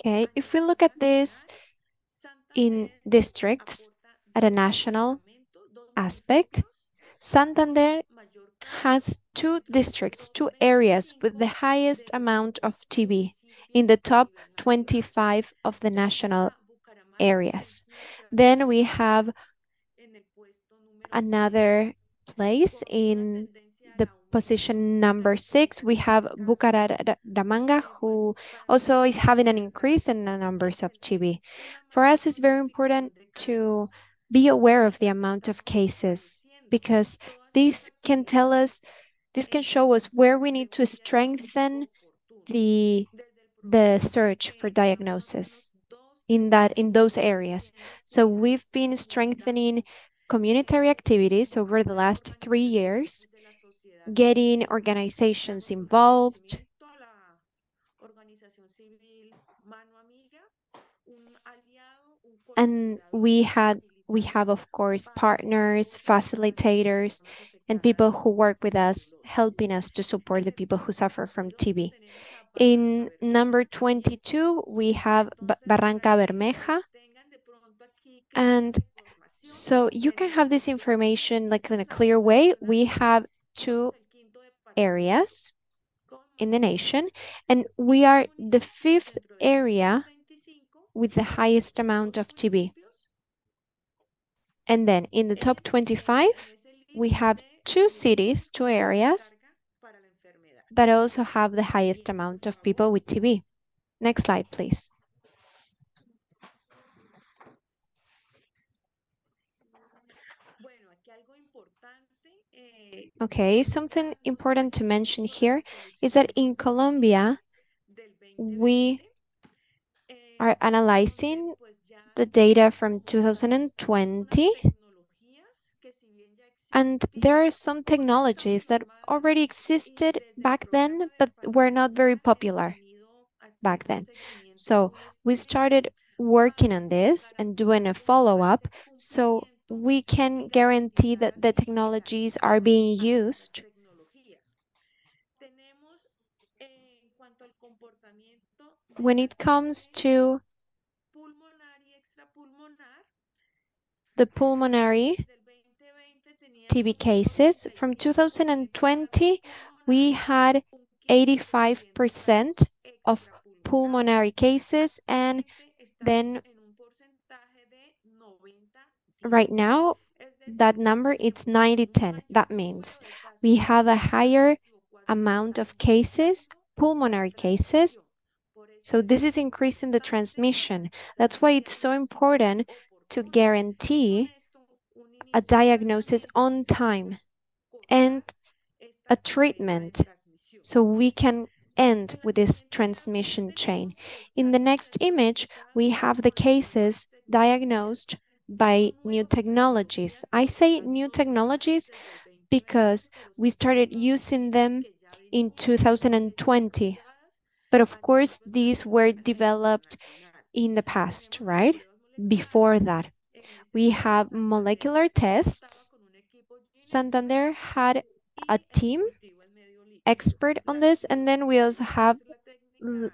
Okay, if we look at this in districts at a national aspect, Santander has two districts, two areas with the highest amount of TB in the top 25 of the national areas. Then we have another place in the position number six, we have Bucaramanga, who also is having an increase in the numbers of TB. For us, it's very important to be aware of the amount of cases because this can tell us, this can show us where we need to strengthen the, the search for diagnosis in that in those areas. So we've been strengthening community activities over the last three years, getting organizations involved, and we had we have of course partners facilitators and people who work with us helping us to support the people who suffer from tb in number 22 we have Barrancabermeja and so you can have this information like in a clear way we have two areas in the nation and we are the fifth area with the highest amount of TB. And then in the top 25, we have two cities, two areas that also have the highest amount of people with TB. Next slide, please. Okay, something important to mention here is that in Colombia, we are analyzing the data from 2020. And there are some technologies that already existed back then, but were not very popular back then. So we started working on this and doing a follow-up so we can guarantee that the technologies are being used. When it comes to the pulmonary TB cases, from 2020, we had 85% of pulmonary cases and then right now that number it's 90-10. That means we have a higher amount of cases, pulmonary cases. So this is increasing the transmission. That's why it's so important to guarantee a diagnosis on time and a treatment so we can end with this transmission chain. In the next image, we have the cases diagnosed by new technologies. I say new technologies because we started using them in 2020. But of course, these were developed in the past, right? Before that, we have molecular tests. Santander had a team expert on this, and then we also have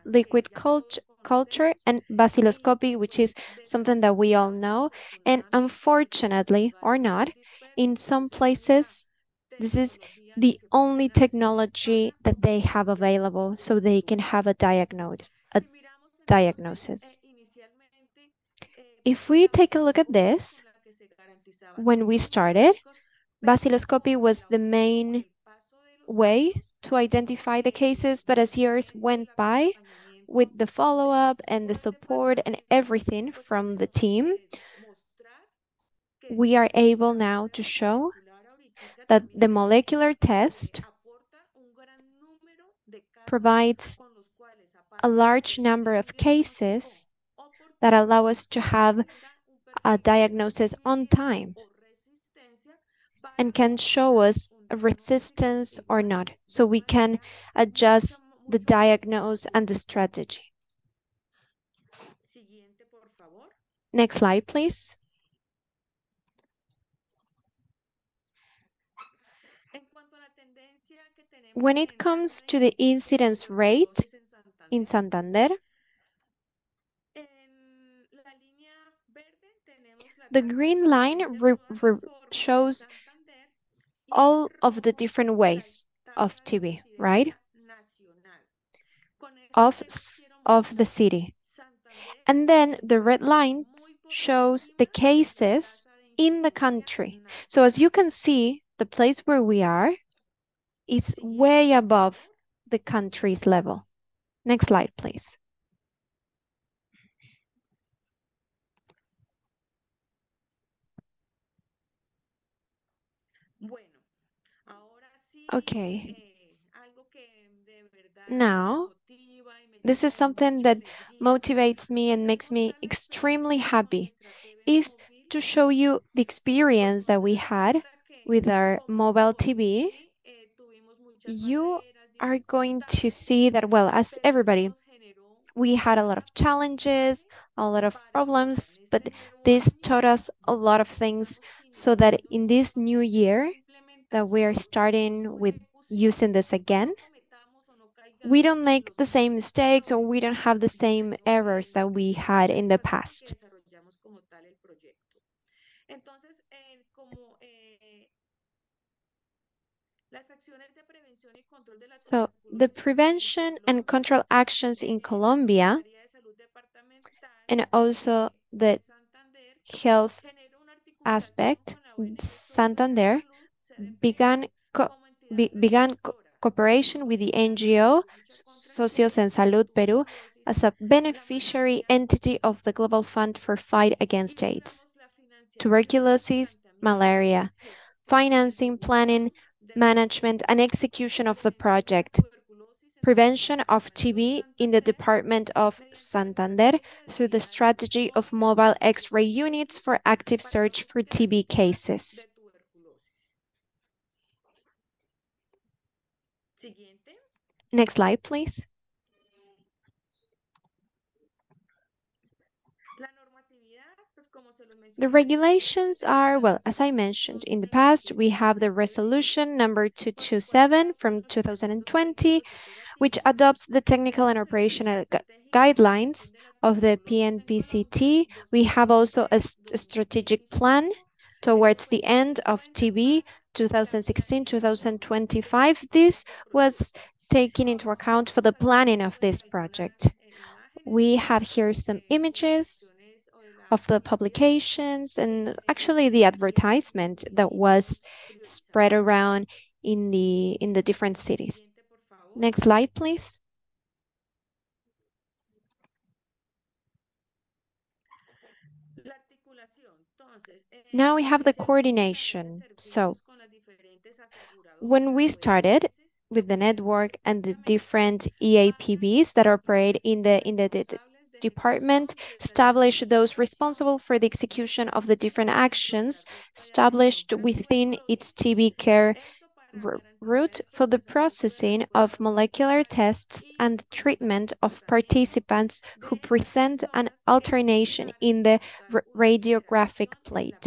liquid culture culture and bacilloscopy, which is something that we all know. And unfortunately, or not, in some places, this is the only technology that they have available so they can have a, diagnose, a diagnosis. If we take a look at this, when we started, bacilloscopy was the main way to identify the cases, but as years went by, with the follow-up and the support and everything from the team, we are able now to show that the molecular test provides a large number of cases that allow us to have a diagnosis on time and can show us a resistance or not, so we can adjust the diagnose and the strategy. Next slide, please. When it comes to the incidence rate in Santander, the green line shows all of the different ways of TB, right? Of, of the city. And then the red line shows the cases in the country. So as you can see, the place where we are is way above the country's level. Next slide, please. Okay. Now, this is something that motivates me and makes me extremely happy, is to show you the experience that we had with our mobile TB. you are going to see that, well, as everybody, we had a lot of challenges, a lot of problems, but this taught us a lot of things so that in this new year that we are starting with using this again, we don't make the same mistakes or we don't have the same errors that we had in the past. So the prevention and control actions in Colombia and also the health aspect, Santander began, co be began co cooperation with the NGO Socios en Salud Peru as a beneficiary entity of the Global Fund for Fight Against AIDS, tuberculosis, malaria, financing, planning, management and execution of the project, prevention of TB in the Department of Santander through the strategy of mobile X-ray units for active search for TB cases. Next slide, please. The regulations are, well, as I mentioned in the past, we have the resolution number 227 from 2020, which adopts the technical and operational gu guidelines of the PNPCT. We have also a, st a strategic plan towards the end of TB 2016-2025. This was taken into account for the planning of this project. We have here some images of the publications and actually the advertisement that was spread around in the in the different cities. Next slide, please. Now we have the coordination. So when we started with the network and the different EAPBs that operate in the in the, the department, establish those responsible for the execution of the different actions established within its TB care route for the processing of molecular tests and treatment of participants who present an alternation in the radiographic plate.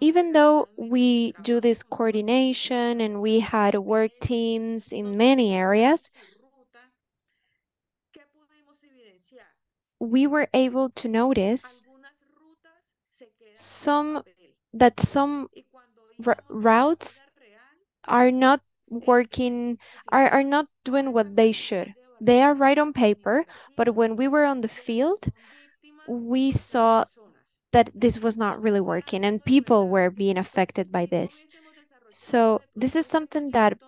Even though we do this coordination and we had work teams in many areas, we were able to notice some that some routes are not working are, are not doing what they should. They are right on paper but when we were on the field we saw that this was not really working and people were being affected by this so this is something that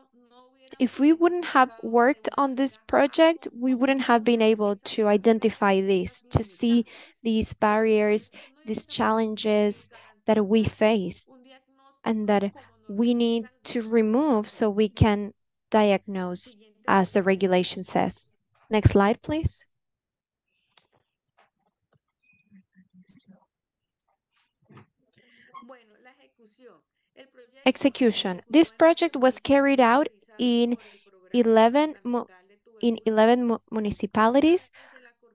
if we wouldn't have worked on this project, we wouldn't have been able to identify this, to see these barriers, these challenges that we face and that we need to remove so we can diagnose as the regulation says. Next slide, please. Execution. This project was carried out in 11, in 11 municipalities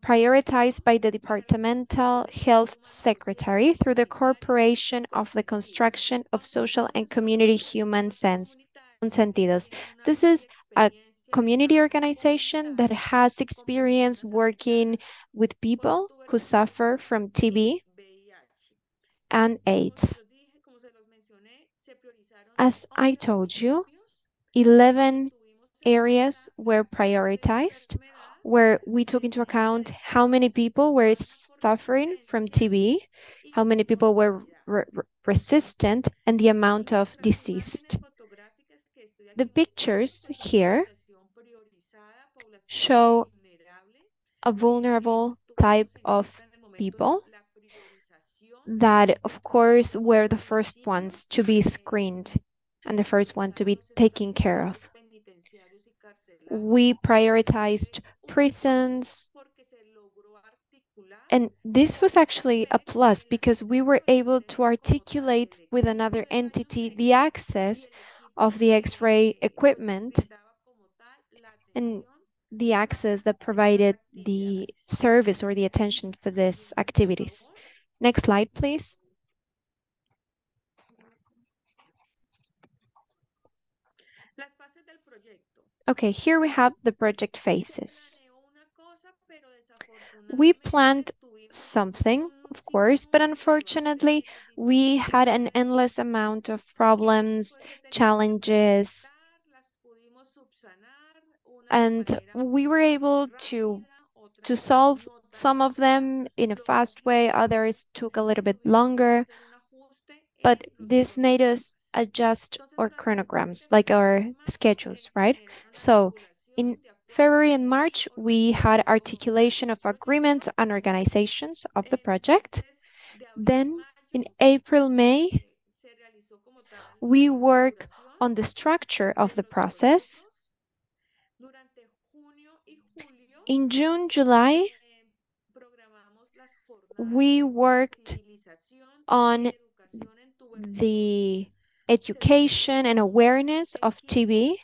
prioritized by the Departmental Health Secretary through the Corporation of the Construction of Social and Community Human Sense, Sentidos. This is a community organization that has experience working with people who suffer from TB and AIDS. As I told you, 11 areas were prioritized where we took into account how many people were suffering from TB, how many people were re resistant, and the amount of deceased. The pictures here show a vulnerable type of people that, of course, were the first ones to be screened and the first one to be taken care of. We prioritized prisons, and this was actually a plus because we were able to articulate with another entity the access of the X-ray equipment and the access that provided the service or the attention for these activities. Next slide, please. Okay, here we have the project phases. We planned something, of course, but unfortunately, we had an endless amount of problems, challenges, and we were able to to solve some of them in a fast way, others took a little bit longer, but this made us adjust our chronograms, like our schedules, right? So in February and March, we had articulation of agreements and organizations of the project. Then in April, May, we work on the structure of the process. In June, July, we worked on the education and awareness of TB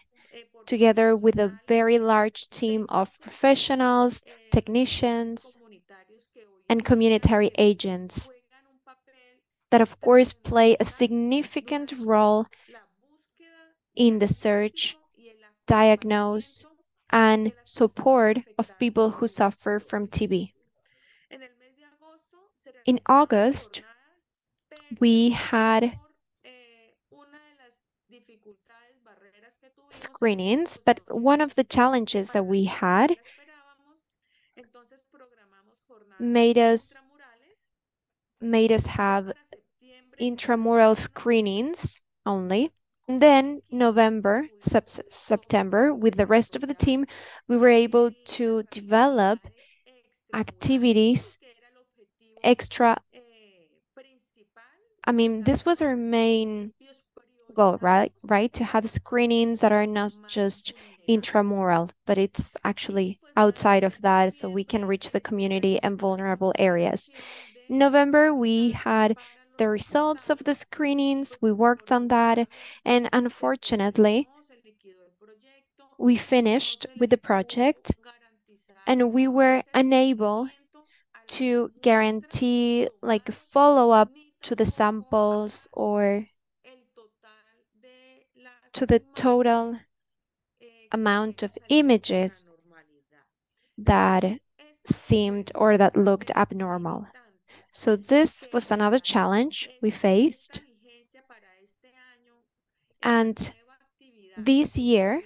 together with a very large team of professionals, technicians, and communitary agents that of course play a significant role in the search, diagnose, and support of people who suffer from TB. In August, we had screenings, but one of the challenges that we had made us made us have intramural screenings only. And then November, sep September, with the rest of the team, we were able to develop activities extra. I mean, this was our main goal, right? Right? To have screenings that are not just intramural, but it's actually outside of that so we can reach the community and vulnerable areas. November, we had the results of the screenings, we worked on that, and unfortunately, we finished with the project and we were unable to guarantee like follow-up to the samples or to the total amount of images that seemed or that looked abnormal. So this was another challenge we faced. And this year,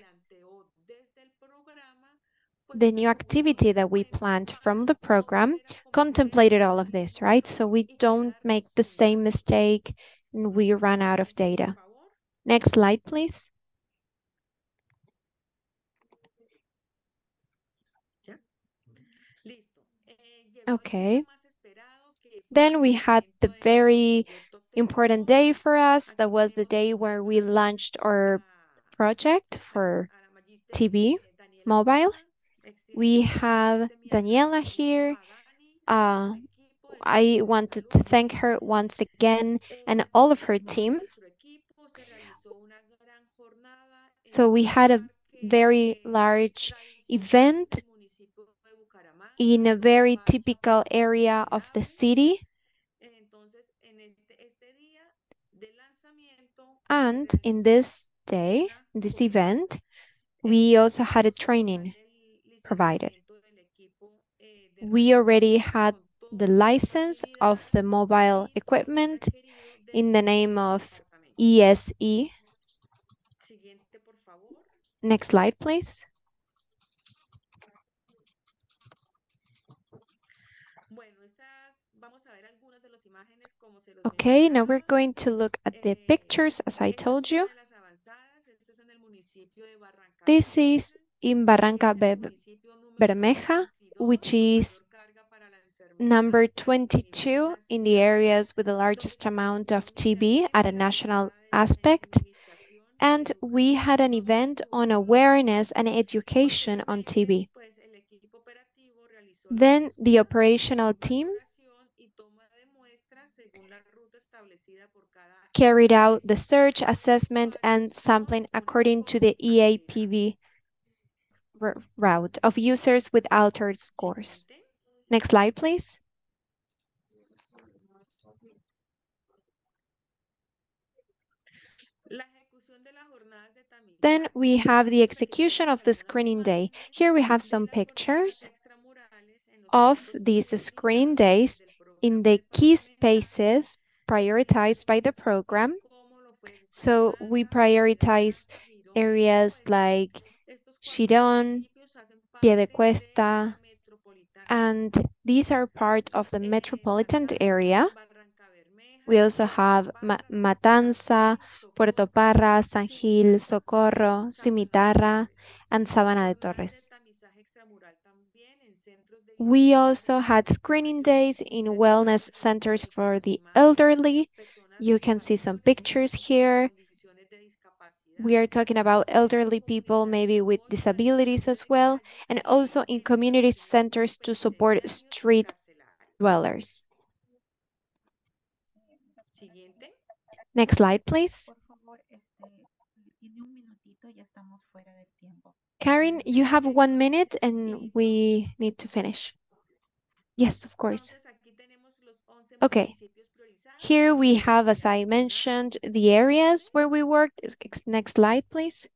the new activity that we planned from the program contemplated all of this, right? So we don't make the same mistake and we run out of data. Next slide, please. Okay. Then we had the very important day for us. That was the day where we launched our project for TB mobile. We have Daniela here. Uh, I wanted to thank her once again and all of her team. So we had a very large event in a very typical area of the city. And in this day, this event, we also had a training provided. We already had the license of the mobile equipment in the name of ESE. Next slide, please. Okay, now we're going to look at the pictures as I told you. This is in Barranca Bermeja, which is number 22 in the areas with the largest amount of TB at a national aspect. And we had an event on awareness and education on TB. Then the operational team carried out the search, assessment, and sampling according to the EAPB route of users with altered scores. Next slide, please. Then we have the execution of the screening day. Here we have some pictures of these screening days in the key spaces prioritized by the program. So we prioritize areas like Girón, Piedecuesta, and these are part of the metropolitan area. We also have Ma Matanza, Puerto Parra, San Gil, Socorro, Cimitarra, and Sabana de Torres. We also had screening days in wellness centers for the elderly. You can see some pictures here. We are talking about elderly people, maybe with disabilities as well, and also in community centers to support street dwellers. Next slide, please. Karen, you have one minute and we need to finish. Yes, of course. Okay. Here we have, as I mentioned, the areas where we worked. Next slide, please.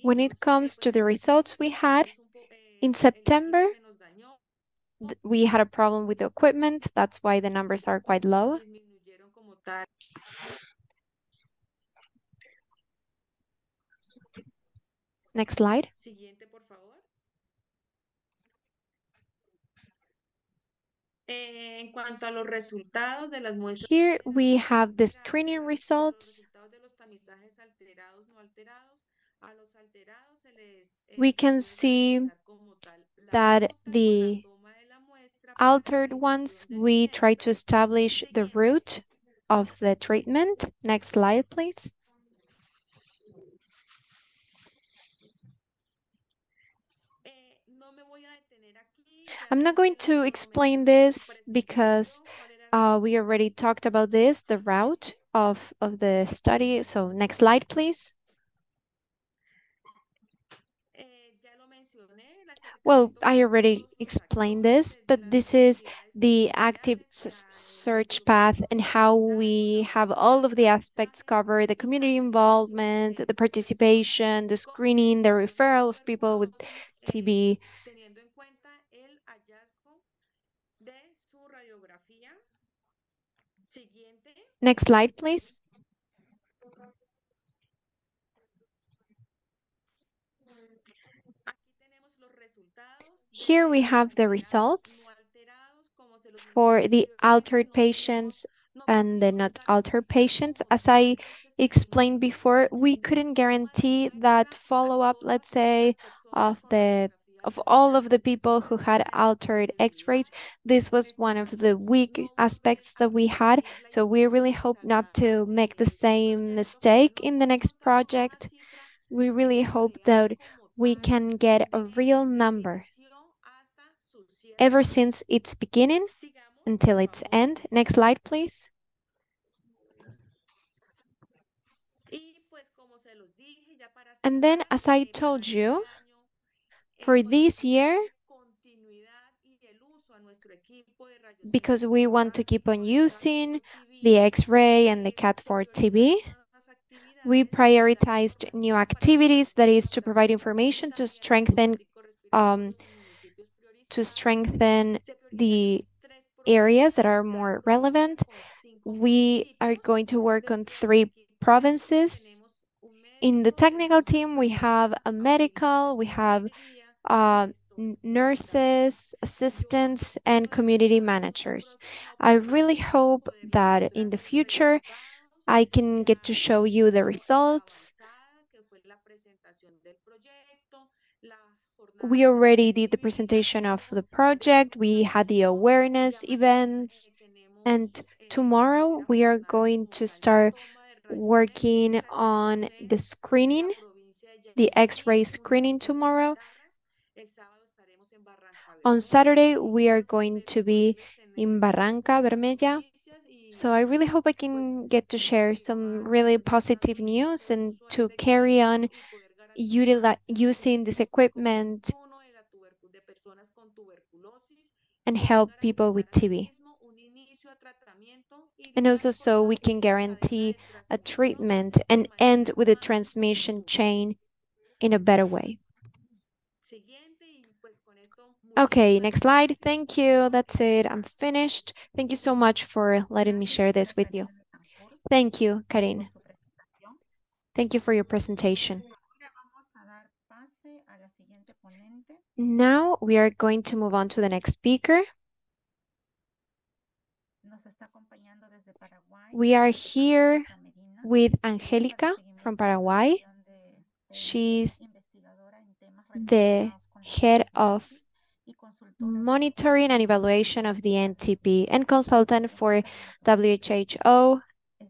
When it comes to the results we had, in September, we had a problem with the equipment. That's why the numbers are quite low. Next slide. Here we have the screening results. We can see that the altered ones, we try to establish the root of the treatment. Next slide, please. I'm not going to explain this because uh, we already talked about this, the route of, of the study. So next slide, please. Well, I already explained this, but this is the active search path and how we have all of the aspects covered, the community involvement, the participation, the screening, the referral of people with TB. Next slide, please. Here we have the results for the altered patients and the not altered patients. As I explained before, we couldn't guarantee that follow-up, let's say, of the of all of the people who had altered x-rays. This was one of the weak aspects that we had. So we really hope not to make the same mistake in the next project. We really hope that we can get a real number ever since its beginning until its end. Next slide, please. And then, as I told you, for this year, because we want to keep on using the X-ray and the CAD4TB, we prioritized new activities, that is to provide information to strengthen um, to strengthen the areas that are more relevant. We are going to work on three provinces. In the technical team, we have a medical, we have uh, nurses, assistants, and community managers. I really hope that in the future, I can get to show you the results. We already did the presentation of the project. We had the awareness events. And tomorrow we are going to start working on the screening, the X-ray screening tomorrow. On Saturday, we are going to be in Barrancabermeja. So I really hope I can get to share some really positive news and to carry on using this equipment and help people with TB. And also so we can guarantee a treatment and end with the transmission chain in a better way. Okay, next slide. Thank you. That's it. I'm finished. Thank you so much for letting me share this with you. Thank you, Karin. Thank you for your presentation. Now we are going to move on to the next speaker. We are here with Angelica from Paraguay. She's the head of monitoring and evaluation of the NTP and consultant for WHO,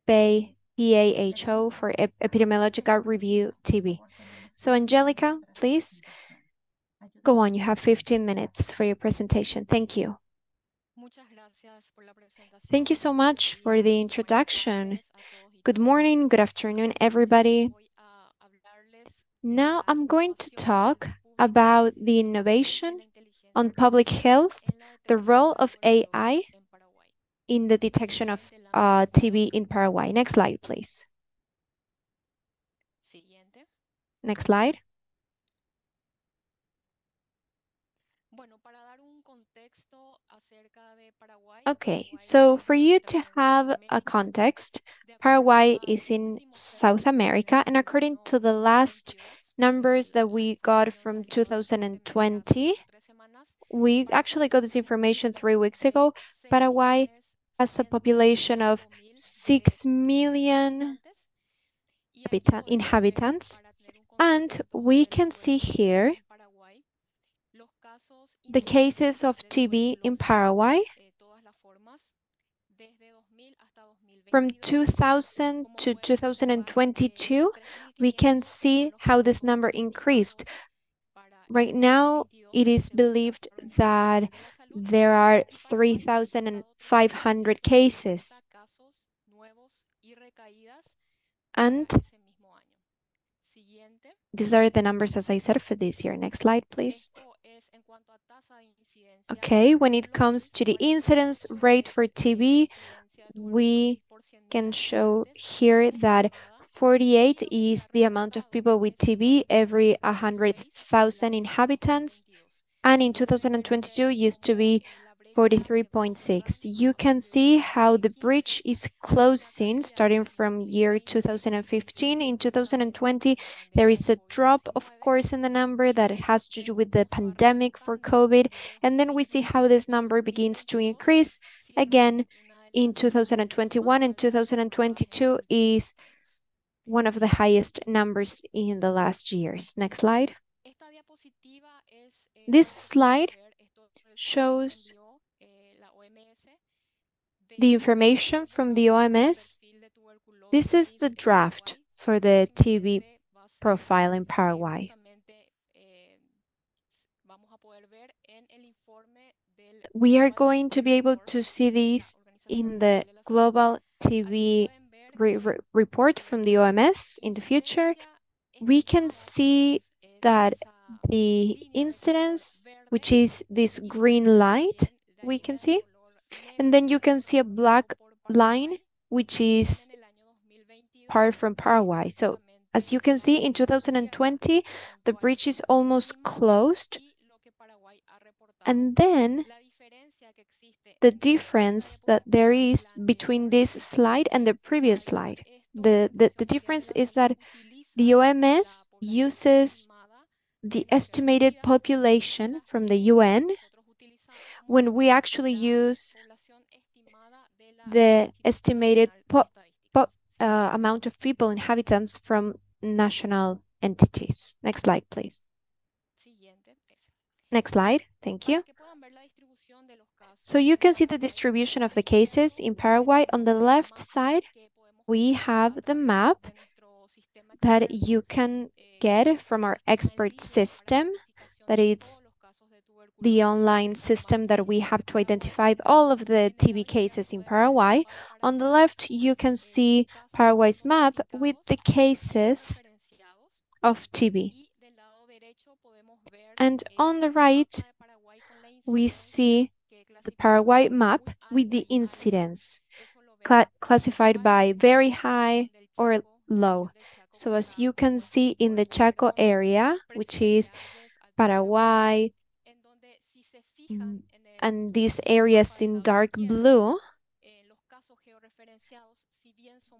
PAHO for epidemiological review TB. So Angelica, please go on. You have 15 minutes for your presentation. Thank you. Thank you so much for the introduction. Good morning, good afternoon, everybody. Now I'm going to talk about the innovation on public health, the role of AI in the detection of uh, TB in Paraguay. Next slide, please. Next slide. Okay, so for you to have a context, Paraguay is in South America, and according to the last numbers that we got from 2020, we actually got this information three weeks ago. Paraguay has a population of 6 million inhabitants, and we can see here the cases of TB in Paraguay from 2000 to 2022, we can see how this number increased. Right now, it is believed that there are 3,500 cases. And these are the numbers, as I said, for this year. Next slide, please. Okay, when it comes to the incidence rate for TB, we can show here that 48 is the amount of people with TB every 100,000 inhabitants. And in 2022 used to be 43.6. You can see how the bridge is closing starting from year 2015. In 2020, there is a drop, of course, in the number that has to do with the pandemic for COVID. And then we see how this number begins to increase again in 2021 and 2022 is one of the highest numbers in the last years. Next slide. This slide shows the information from the OMS. This is the draft for the TB profile in Paraguay. We are going to be able to see these in the global TB re re report from the OMS in the future. We can see that the incidence, which is this green light, we can see, and then you can see a black line, which is part from Paraguay. So as you can see, in 2020, the bridge is almost closed. And then the difference that there is between this slide and the previous slide. The, the, the difference is that the OMS uses the estimated population from the UN when we actually use the estimated po po uh, amount of people, inhabitants from national entities. Next slide, please. Next slide, thank you. So you can see the distribution of the cases in Paraguay. On the left side, we have the map that you can get from our expert system, that it's the online system that we have to identify all of the TB cases in Paraguay. On the left, you can see Paraguay's map with the cases of TB. And on the right, we see the Paraguay map with the incidence cl classified by very high or low. So as you can see in the Chaco area, which is Paraguay, mm, and these areas in dark blue,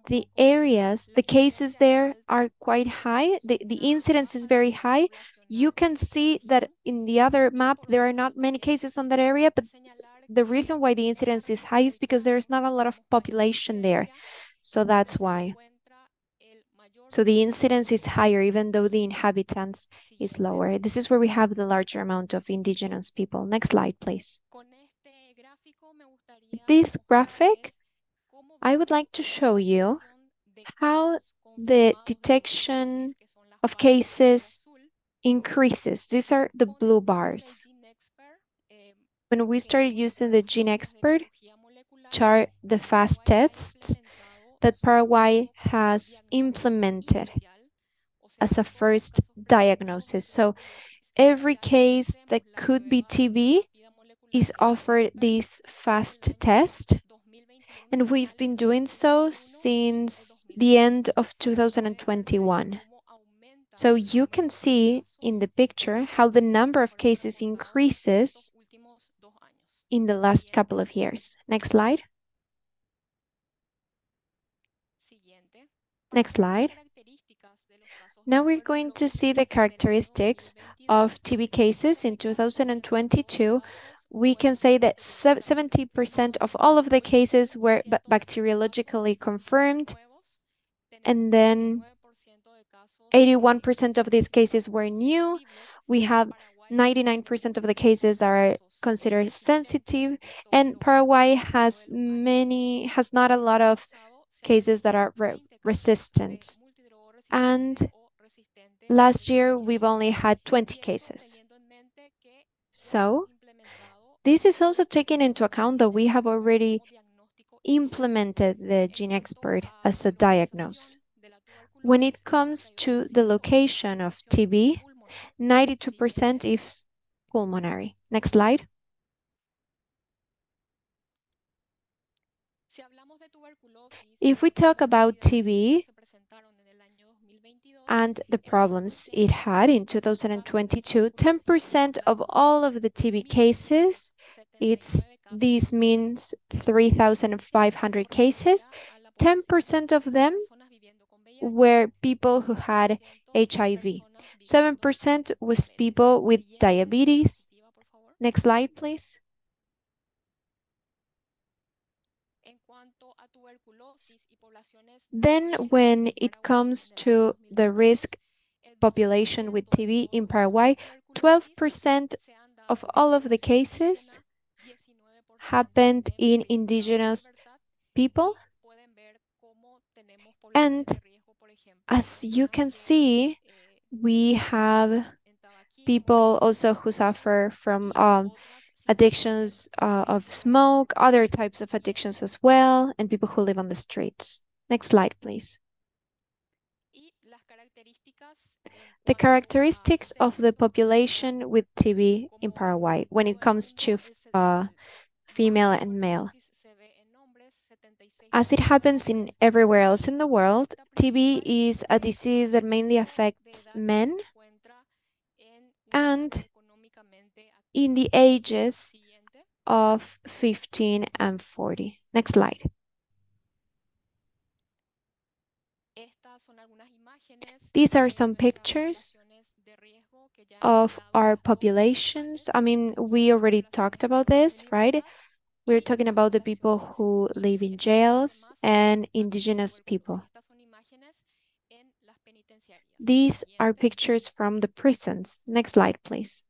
the areas, the cases there are quite high. The, the incidence is very high. You can see that in the other map, there are not many cases on that area, but the reason why the incidence is high is because there's not a lot of population there. So that's why. So the incidence is higher, even though the inhabitants is lower. This is where we have the larger amount of indigenous people. Next slide, please. This graphic, I would like to show you how the detection of cases increases. These are the blue bars when we started using the GeneXpert chart the fast tests that Paraguay has implemented as a first diagnosis. So every case that could be TB is offered this fast test. And we've been doing so since the end of 2021. So you can see in the picture how the number of cases increases in the last couple of years. Next slide. Next slide. Now we're going to see the characteristics of TB cases in 2022. We can say that 70% of all of the cases were bacteriologically confirmed, and then 81% of these cases were new. We have 99% of the cases are considered sensitive, and Paraguay has many has not a lot of cases that are resistant. And last year, we've only had 20 cases. So this is also taking into account that we have already implemented the GeneXpert as a diagnosis. When it comes to the location of TB, 92% is pulmonary. Next slide. If we talk about TB and the problems it had in 2022, 10% of all of the TB cases, it's this means 3,500 cases, 10% of them were people who had HIV. 7% was people with diabetes. Next slide, please. Then when it comes to the risk population with TB in Paraguay, 12% of all of the cases happened in indigenous people. And as you can see, we have people also who suffer from um, addictions uh, of smoke, other types of addictions as well, and people who live on the streets. Next slide, please. The characteristics of the population with TB in Paraguay when it comes to uh, female and male. As it happens in everywhere else in the world, TB is a disease that mainly affects men and in the ages of 15 and 40. Next slide. These are some pictures of our populations. I mean, we already talked about this, right? We're talking about the people who live in jails and indigenous people. These are pictures from the prisons. Next slide, please.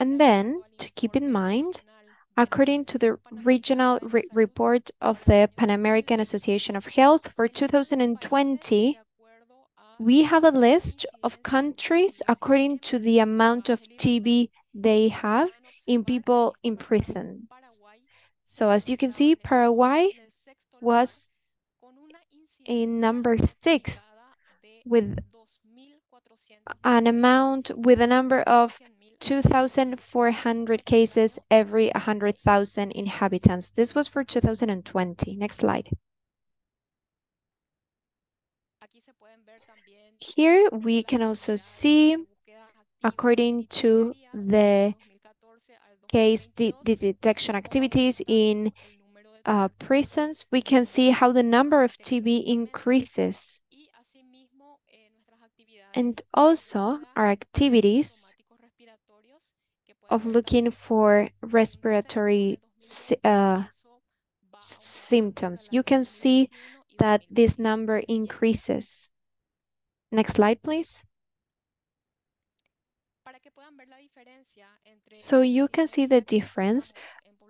And then, to keep in mind, according to the regional report of the Pan American Association of Health for 2020, we have a list of countries according to the amount of TB they have in people in prison. So as you can see, Paraguay was in number six with an amount with a number of 2,400 cases every 100,000 inhabitants. This was for 2020. Next slide. Here we can also see, according to the case detection activities in uh, prisons, we can see how the number of TB increases. And also our activities of looking for respiratory uh, symptoms. You can see that this number increases. Next slide, please. So you can see the difference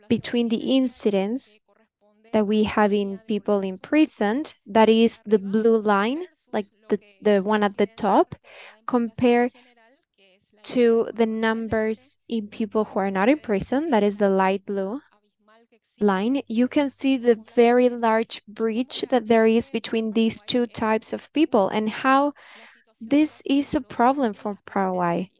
between the incidence that we have in people in prison, that is the blue line, like the, the one at the top, compared to the numbers in people who are not in prison, that is the light blue line. You can see the very large breach that there is between these two types of people and how this is a problem for Paraguay.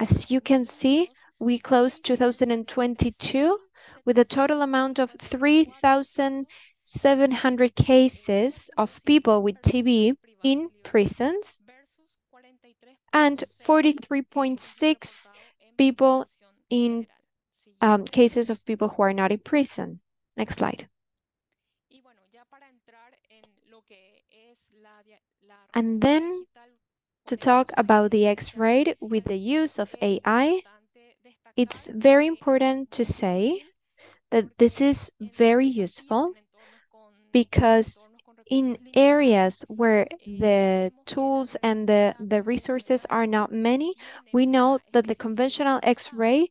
As you can see, we closed 2022 with a total amount of 3,700 cases of people with TB in prisons and 43.6 people in um, cases of people who are not in prison. Next slide. And then to talk about the X-ray with the use of AI, it's very important to say that this is very useful because in areas where the tools and the, the resources are not many, we know that the conventional X-ray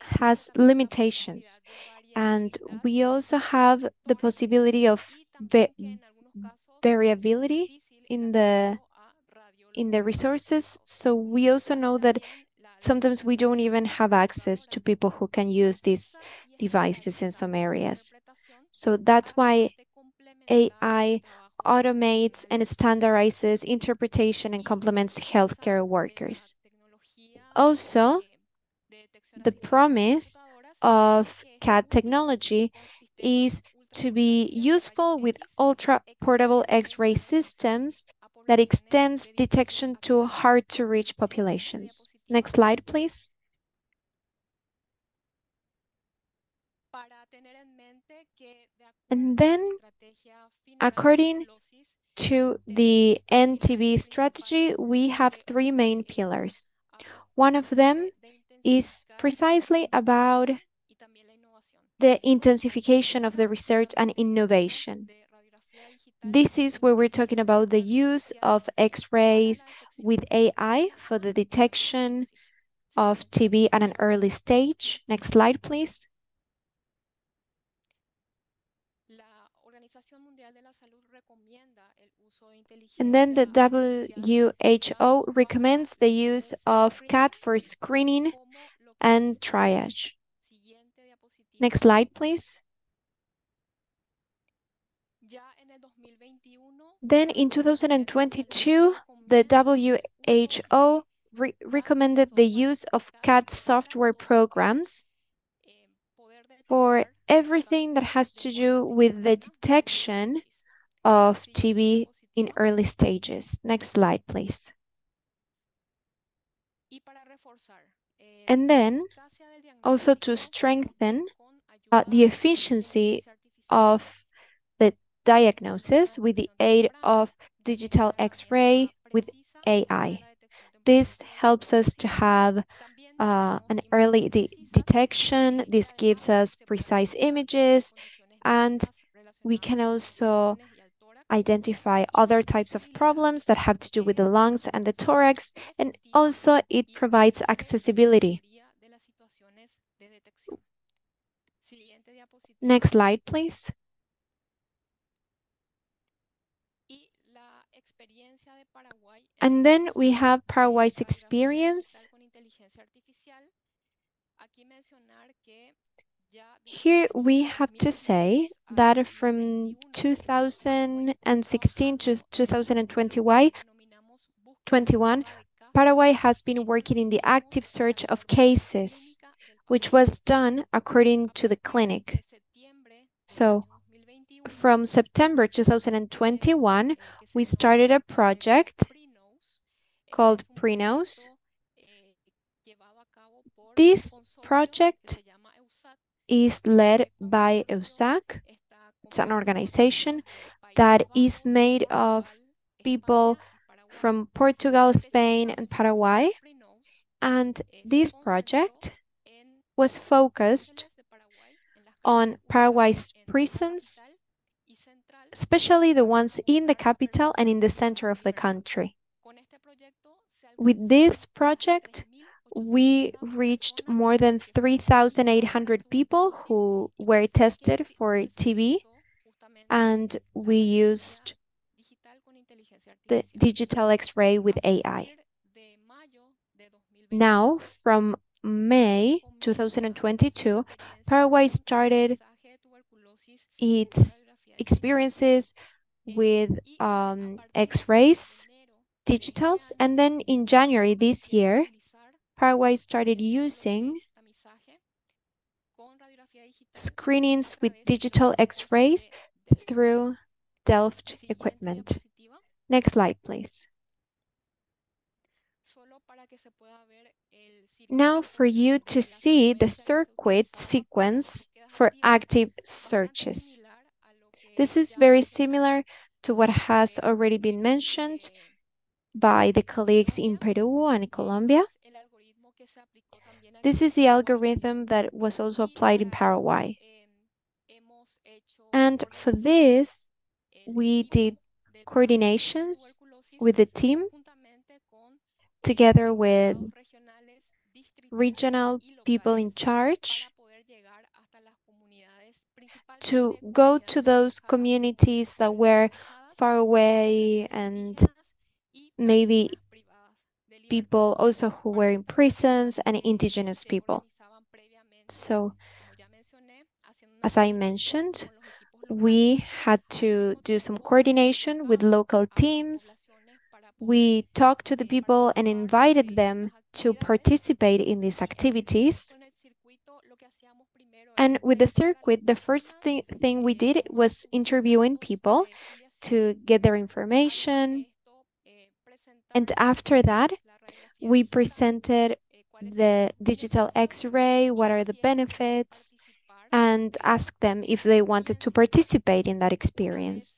has limitations. And we also have the possibility of va variability in the in the resources. So we also know that sometimes we don't even have access to people who can use these devices in some areas. So that's why AI automates and standardizes interpretation and complements healthcare workers. Also, the promise of CAD technology is to be useful with ultra-portable X-ray systems that extends detection to hard-to-reach populations. Next slide, please. And then, according to the NTP strategy, we have three main pillars. One of them is precisely about the intensification of the research and innovation. This is where we're talking about the use of X-rays with AI for the detection of TB at an early stage. Next slide, please. And then the WHO recommends the use of CAD for screening and triage. Next slide, please. Then in 2022, the WHO re recommended the use of CAD software programs for everything that has to do with the detection of TB in early stages. Next slide, please. And then also to strengthen uh, the efficiency of diagnosis with the aid of digital X-ray with AI. This helps us to have uh, an early de detection. This gives us precise images, and we can also identify other types of problems that have to do with the lungs and the thorax, and also it provides accessibility. Next slide, please. And then we have Paraguay's experience. Here we have to say that from 2016 to 2021, Paraguay has been working in the active search of cases, which was done according to the clinic. So from September 2021, we started a project called Prenos. This project is led by EUSAC. It's an organization that is made of people from Portugal, Spain, and Paraguay. And this project was focused on Paraguay's prisons, especially the ones in the capital and in the center of the country. With this project, we reached more than 3,800 people who were tested for TB, and we used the digital X-ray with AI. Now, from May 2022, Paraguay started its experiences with um, X-rays, digitals, and then in January this year, Paraguay started using screenings with digital X-rays through Delft equipment. Next slide, please. Now for you to see the circuit sequence for active searches. This is very similar to what has already been mentioned by the colleagues in Peru and Colombia. This is the algorithm that was also applied in Paraguay. And for this, we did coordinations with the team together with regional people in charge to go to those communities that were far away and maybe people also who were in prisons and indigenous people. So, as I mentioned, we had to do some coordination with local teams. We talked to the people and invited them to participate in these activities. And with the circuit, the first th thing we did was interviewing people to get their information. And after that, we presented the digital x-ray, what are the benefits, and asked them if they wanted to participate in that experience.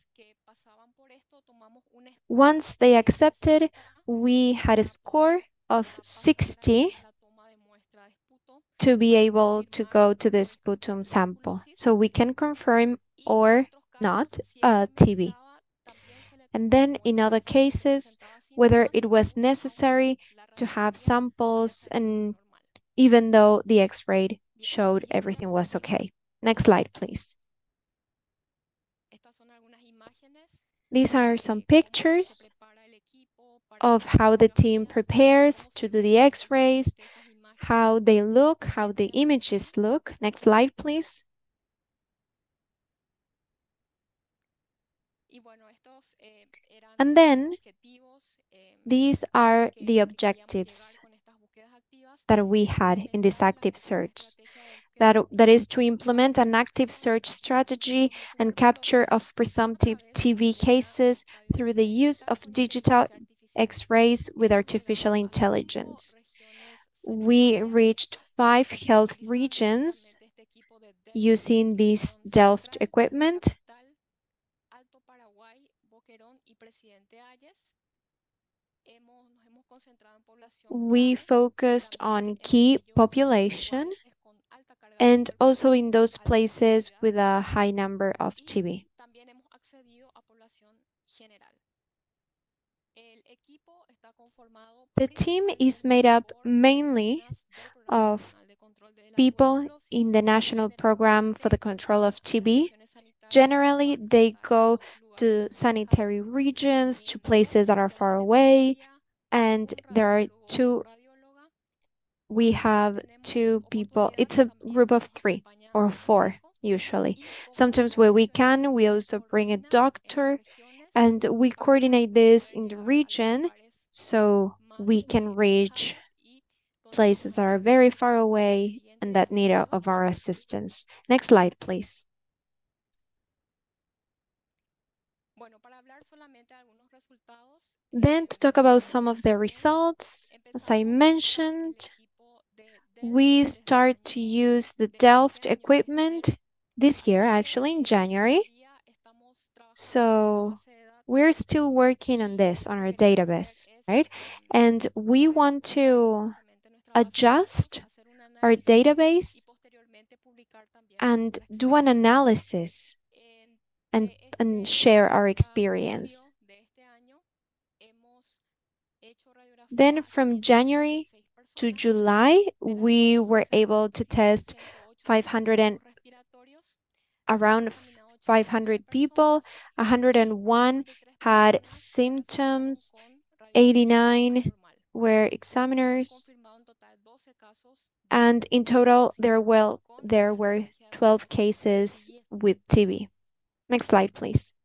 Once they accepted, we had a score of 60 to be able to go to the sputum sample. So we can confirm or not uh, TB. And then in other cases, whether it was necessary to have samples and even though the x-ray showed everything was okay. Next slide, please. These are some pictures of how the team prepares to do the x-rays, how they look, how the images look. Next slide, please. And then these are the objectives that we had in this active search. That, that is to implement an active search strategy and capture of presumptive TB cases through the use of digital X-rays with artificial intelligence. We reached five health regions using this Delft equipment we focused on key population and also in those places with a high number of TB. The team is made up mainly of people in the National Program for the Control of TB. Generally, they go to sanitary regions, to places that are far away, and there are two we have two people. It's a group of three or four usually. Sometimes where we can we also bring a doctor and we coordinate this in the region so we can reach places that are very far away and that need of our assistance. Next slide please then to talk about some of the results, as I mentioned, we start to use the Delft equipment this year, actually in January. So we're still working on this, on our database, right? And we want to adjust our database and do an analysis and, and share our experience. Then from January to July, we were able to test 500 and around 500 people. 101 had symptoms. 89 were examiners. And in total, there, well, there were 12 cases with TB. Next slide, please.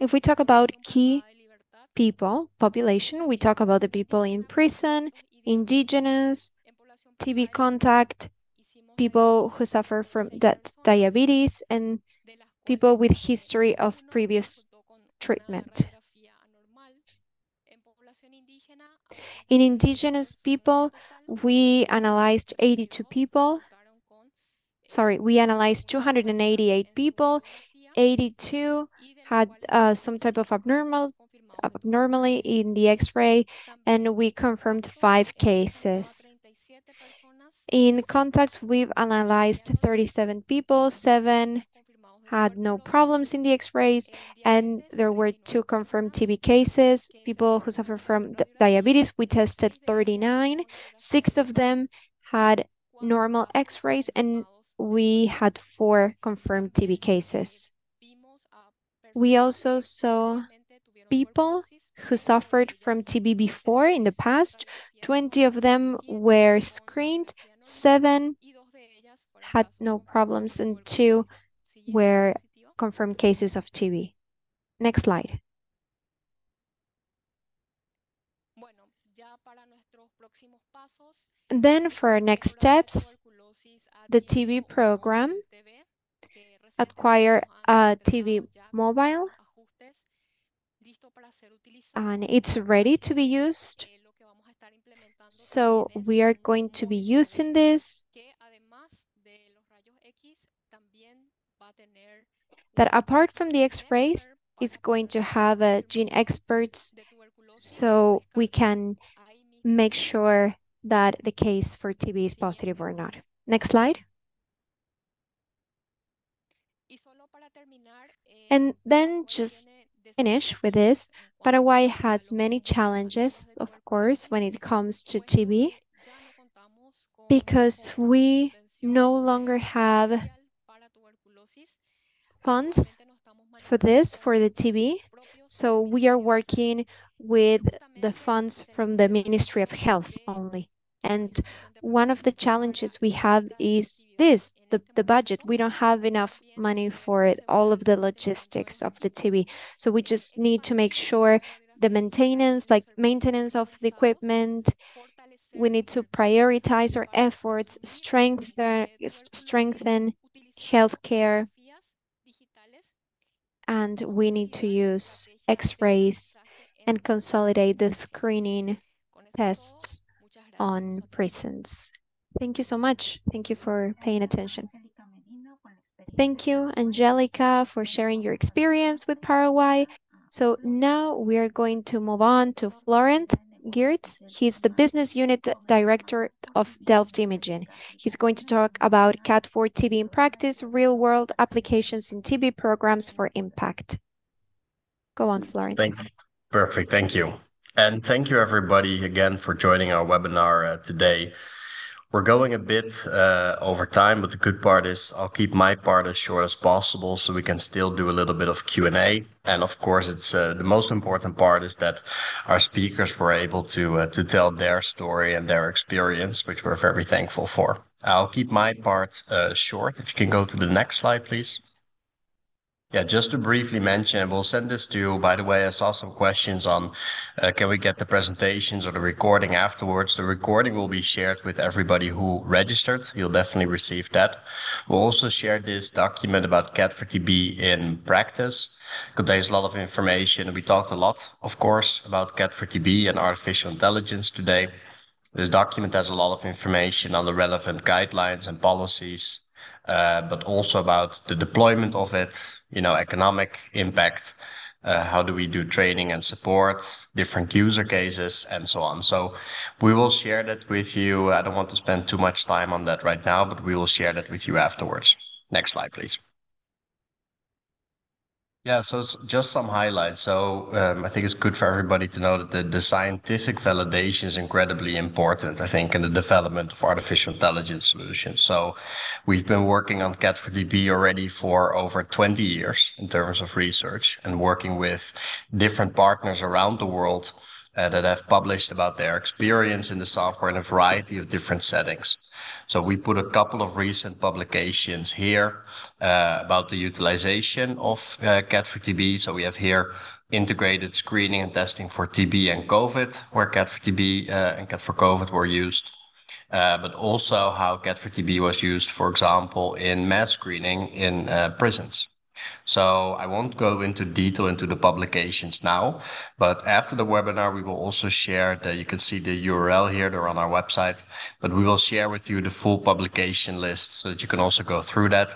If we talk about key people, population, we talk about the people in prison, indigenous, TB contact, people who suffer from diabetes, and people with history of previous treatment. In indigenous people, we analyzed 82 people. Sorry, we analyzed 288 people. 82 had uh, some type of abnormal abnormally in the x-ray and we confirmed five cases. In contacts, we've analyzed 37 people, seven had no problems in the x-rays, and there were two confirmed TB cases. People who suffer from diabetes, we tested 39. Six of them had normal x-rays, and we had four confirmed TB cases. We also saw people who suffered from TB before in the past. 20 of them were screened, seven had no problems, and two were confirmed cases of TB. Next slide. Then for our next steps, the TB program acquire a TB mobile and it's ready to be used. So we are going to be using this that apart from the x-rays, it's going to have a GeneXperts so we can make sure that the case for TB is positive or not. Next slide. And then just finish with this. Paraguay has many challenges, of course, when it comes to TB, because we no longer have funds for this, for the TB. So we are working with the funds from the Ministry of Health only. And one of the challenges we have is this, the, the budget. We don't have enough money for it, all of the logistics of the TB. So we just need to make sure the maintenance, like maintenance of the equipment, we need to prioritize our efforts, strengthen, strengthen healthcare, and we need to use x-rays and consolidate the screening tests on prisons. Thank you so much. Thank you for paying attention. Thank you, Angelica, for sharing your experience with Paraguay. So now we are going to move on to Florent Geerts. He's the business unit director of Delft Imaging. He's going to talk about CAD4TB in practice, real world applications in TB programs for impact. Go on, Florent. Thank you. Perfect. Thank you. And thank you, everybody, again for joining our webinar uh, today. We're going a bit uh, over time, but the good part is I'll keep my part as short as possible so we can still do a little bit of Q&A. And of course, it's uh, the most important part is that our speakers were able to to tell their story and their experience, which we're very thankful for. I'll keep my part short. If you can go to the next slide, please. Yeah, just to briefly mention, we'll send this to you. By the way, I saw some questions on uh, can we get the presentations or the recording afterwards. The recording will be shared with everybody who registered. You'll definitely receive that. We'll also share this document about CAD4TB in practice. It Contains a lot of information. We talked a lot, of course, about CAD4TB and artificial intelligence today. This document has a lot of information on the relevant guidelines and policies, uh, but also about the deployment of it, you know, economic impact, uh, how do we do training and support, different user cases, and so on. So we will share that with you. I don't want to spend too much time on that right now, but we will share that with you afterwards. Next slide, please. Yeah, so just some highlights. So um, I think it's good for everybody to know that the, the scientific validation is incredibly important, I think, in the development of artificial intelligence solutions. So we've been working on CAD4TB already for over 20 years in terms of research and working with different partners around the world uh, that have published about their experience in the software in a variety of different settings. So we put a couple of recent publications here uh, about the utilization of uh, CAD4TB. So we have here integrated screening and testing for TB and COVID, where CAD4TB uh, and CAD4COVID were used. Uh, but also how CAD4TB was used, for example, in mass screening in uh, prisons. So I won't go into detail into the publications now, but after the webinar, we will also share that you can see the URL here, they're on our website, but we will share with you the full publication list so that you can also go through that.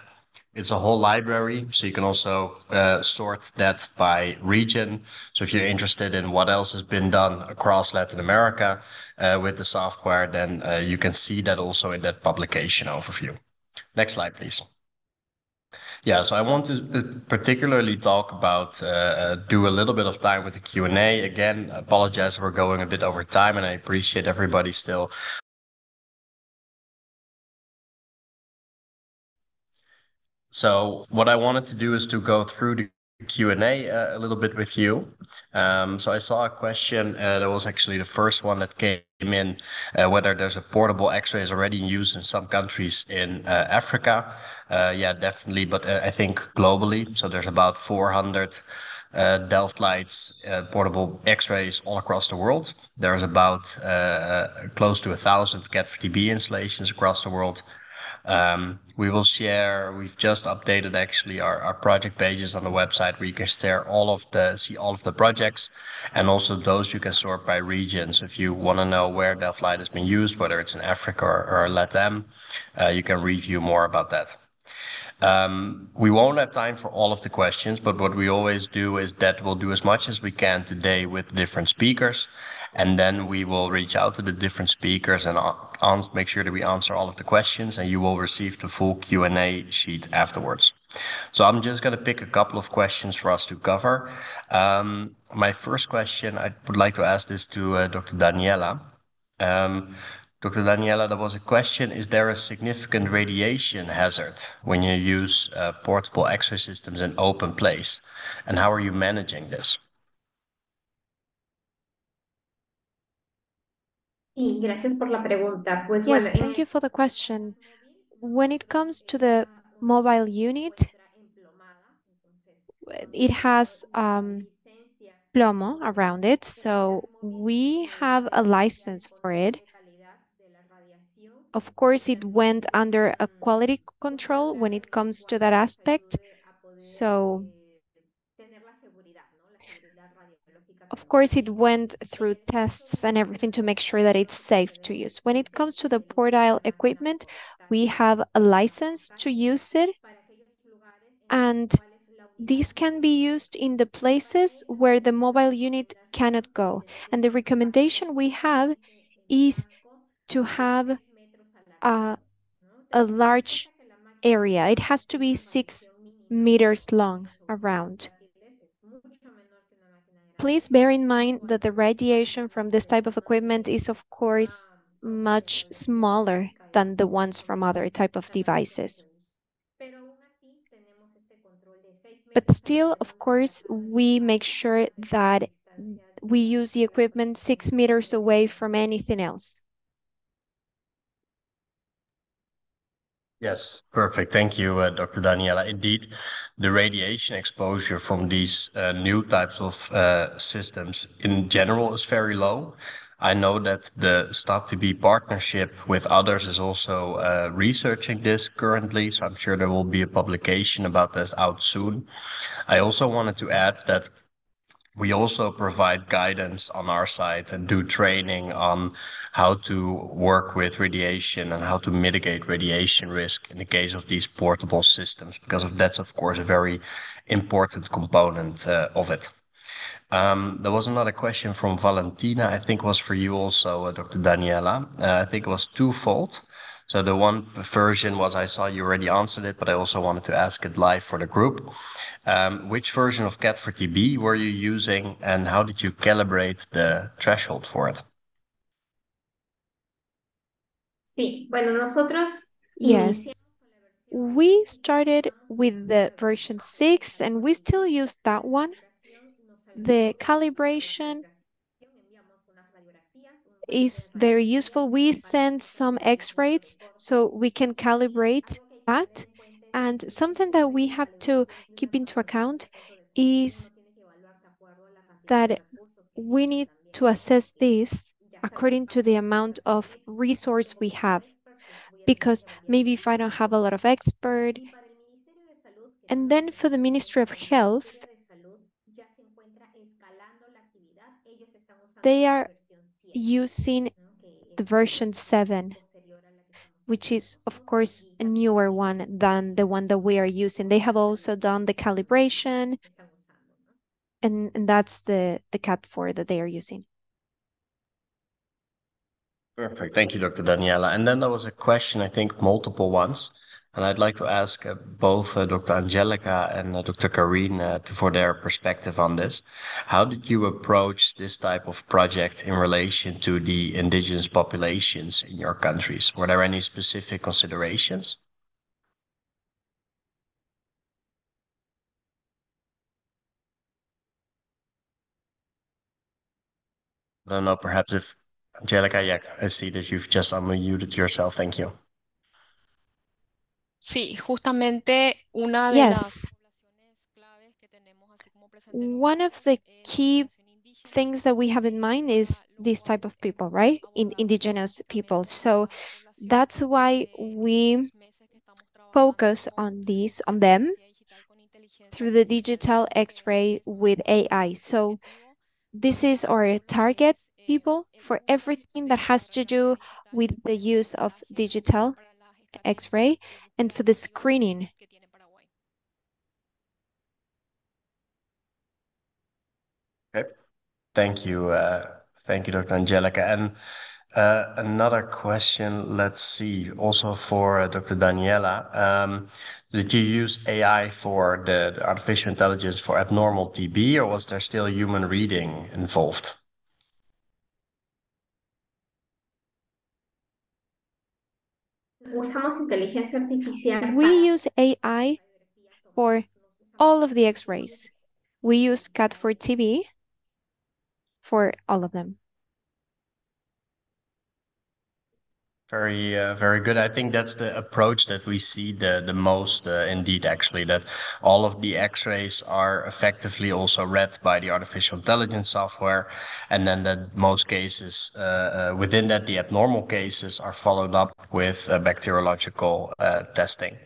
It's a whole library, so you can also uh, sort that by region. So if you're interested in what else has been done across Latin America uh, with the software, then uh, you can see that also in that publication overview. Next slide, please. Yeah, so I want to uh, particularly talk about, uh, uh, do a little bit of time with the Q&A. Again, apologize we're going a bit over time, and I appreciate everybody still So what I wanted to do is to go through the Q&A uh, a little bit with you. Um, so I saw a question uh, that was actually the first one that came in, uh, whether there's a portable X-ray is already in use in some countries in Africa. Yeah, definitely, but I think globally. So there's about 400 Delft Lights portable X-rays all across the world. There's about close to a thousand CAD4TB installations across the world. Um, we will share, we've just updated actually our, our project pages on the website where you can share all of the, see all of the projects and also those you can sort by regions. If you want to know where Delft Light has been used, whether it's in Africa or, or LATAM, uh, you can review more about that. Um, we won't have time for all of the questions, but what we always do is that we'll do as much as we can today with different speakers and then we will reach out to the different speakers and make sure that we answer all of the questions, and you will receive the full Q&A sheet afterwards. So I'm just going to pick a couple of questions for us to cover. Um, my first question, I would like to ask this to uh, Dr. Daniela. Um, Dr. Daniela, there was a question, is there a significant radiation hazard when you use uh, portable X-ray systems in open place? And how are you managing this? Sí, gracias por la pregunta. Pues yes, bueno, thank you for the question. When it comes to the mobile unit, it has um, plomo around it, so we have a license for it. Of course, it went under a quality control when it comes to that aspect. So Of course, it went through tests and everything to make sure that it's safe to use. When it comes to the portile equipment, we have a license to use it. And these can be used in the places where the mobile unit cannot go. And the recommendation we have is to have a, a large area. It has to be six meters long around. Please bear in mind that the radiation from this type of equipment is, of course, much smaller than the ones from other type of devices. But still, of course, we make sure that we use the equipment six meters away from anything else. Yes, perfect. Thank you, uh, Dr. Daniela. Indeed, the radiation exposure from these uh, new types of uh, systems in general is very low. I know that the STOP-TB partnership with others is also uh, researching this currently, so I'm sure there will be a publication about this out soon. I also wanted to add that we also provide guidance on our side and do training on how to work with radiation and how to mitigate radiation risk in the case of these portable systems, because of that's of course a very important component uh, of it. Um, there was another question from Valentina, I think was for you also, uh, Dr. Daniela. Uh, I think it was twofold. So the one version was I saw you already answered it, but I also wanted to ask it live for the group. Um, which version of CAD4TB were you using and how did you calibrate the threshold for it? Sí, bueno, nosotros yes. We started with the version 6 and we still use that one. The calibration is very useful. We send some x-rays so we can calibrate that. And something that we have to keep into account is that we need to assess this according to the amount of resource we have. Because maybe if I don't have a lot of expert, And then for the Ministry of Health, they are using the version 7, which is, of course, a newer one than the one that we are using. They have also done the calibration, and, and that's the, the CAD4 that they are using. Perfect. Thank you, Dr. Daniela. And then there was a question, I think multiple ones, and I'd like to ask uh, both uh, Dr. Angelica and uh, Dr. Karine for their perspective on this. How did you approach this type of project in relation to the indigenous populations in your countries? Were there any specific considerations? I don't know, perhaps if Angelica, yeah, I see that you've just unmuted yourself. Thank you. Sí, justamente una de Yes. las poblaciones claves que tenemos, así como presenté en One of the es key población indígena, things that we have in mind is this type of people, right? In indigenous people. So población that's why we los meses que estamos focus on these, on them, tecnología digital con inteligencia through the artificial digital X-ray with AI. So objetivo this is our target eh, people el for uso everything that has to do with the use of digital para X-ray and for the screening. Okay. Thank you. Uh, thank you, Dr. Angelica. And uh, another question, let's see, also for uh, Dr. Daniela. Um, did you use AI for the, the artificial intelligence for abnormal TB, or was there still human reading involved? Usamos inteligencia artificial We use AI for all of the X-rays. We use CAD4TB for all of them. Very, uh, very good. I think that's the approach that we see the the most, uh, indeed, actually, that all of the X-rays are effectively also read by the artificial intelligence software, and then that most cases uh, uh, within that, the abnormal cases are followed up with bacteriological uh, testing.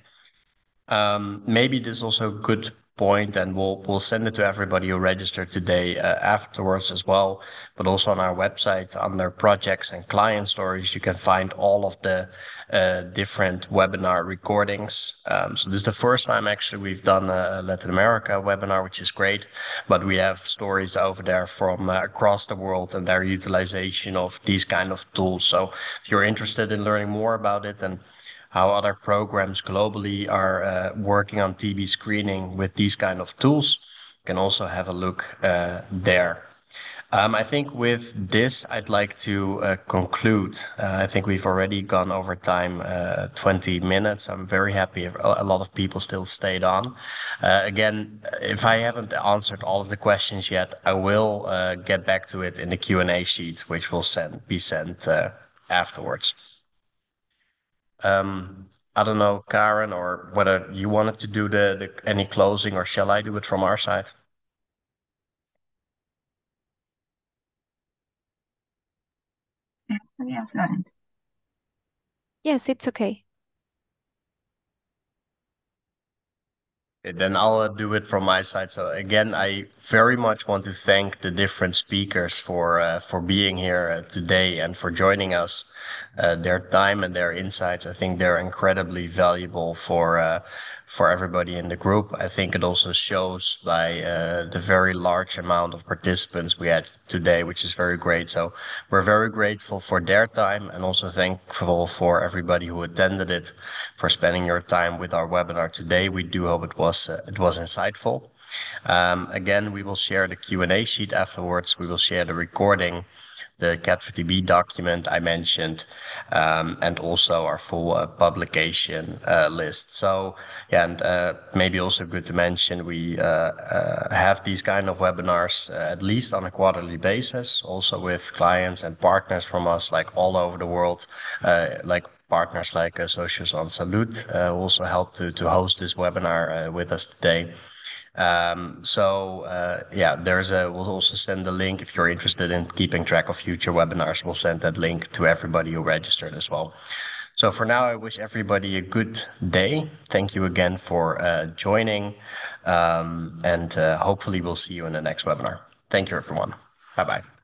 Um, maybe this is also good point, and we'll we'll send it to everybody who registered today uh, afterwards as well. But also on our website under projects and client stories, you can find all of the uh, different webinar recordings. Um, so this is the first time actually we've done a Latin America webinar, which is great. But we have stories over there from uh, across the world and their utilization of these kind of tools. So if you're interested in learning more about it and how other programs globally are uh, working on TB screening with these kind of tools. You can also have a look uh, there. Um, I think with this, I'd like to uh, conclude. Uh, I think we've already gone over time, uh, 20 minutes. I'm very happy if a lot of people still stayed on. Uh, again, if I haven't answered all of the questions yet, I will get back to it in the Q&A sheet, which will send, be sent afterwards. Um, I don't know, Karen, or whether you wanted to do the, the any closing, or shall I do it from our side? Está bien, Florent. Yes, it's okay. Then I'll uh, do it from my side. So again, I very much want to thank the different speakers for uh, for being here uh, today and for joining us. Uh, their time and their insights, I think they're incredibly valuable for uh, for everybody in the group. I think it also shows by uh, the very large amount of participants we had today, which is very great. So we're very grateful for their time and also thankful for everybody who attended it for spending your time with our webinar today. We do hope it was uh, it was insightful. Um, again, we will share the Q&A sheet afterwards. We will share the recording the CAD4TB document I mentioned, um, and also our full uh, publication uh, list. So, yeah, and uh, maybe also good to mention we uh, uh, have these kind of webinars uh, at least on a quarterly basis, also with clients and partners from us like all over the world, like partners like Socios En Salud also helped to, to host this webinar with us today. Um, so uh, yeah, there's a. We'll also send the link if you're interested in keeping track of future webinars. We'll send that link to everybody who registered as well. So for now, I wish everybody a good day. Thank you again for uh, joining, um, and uh, hopefully we'll see you in the next webinar. Thank you, everyone. Bye bye.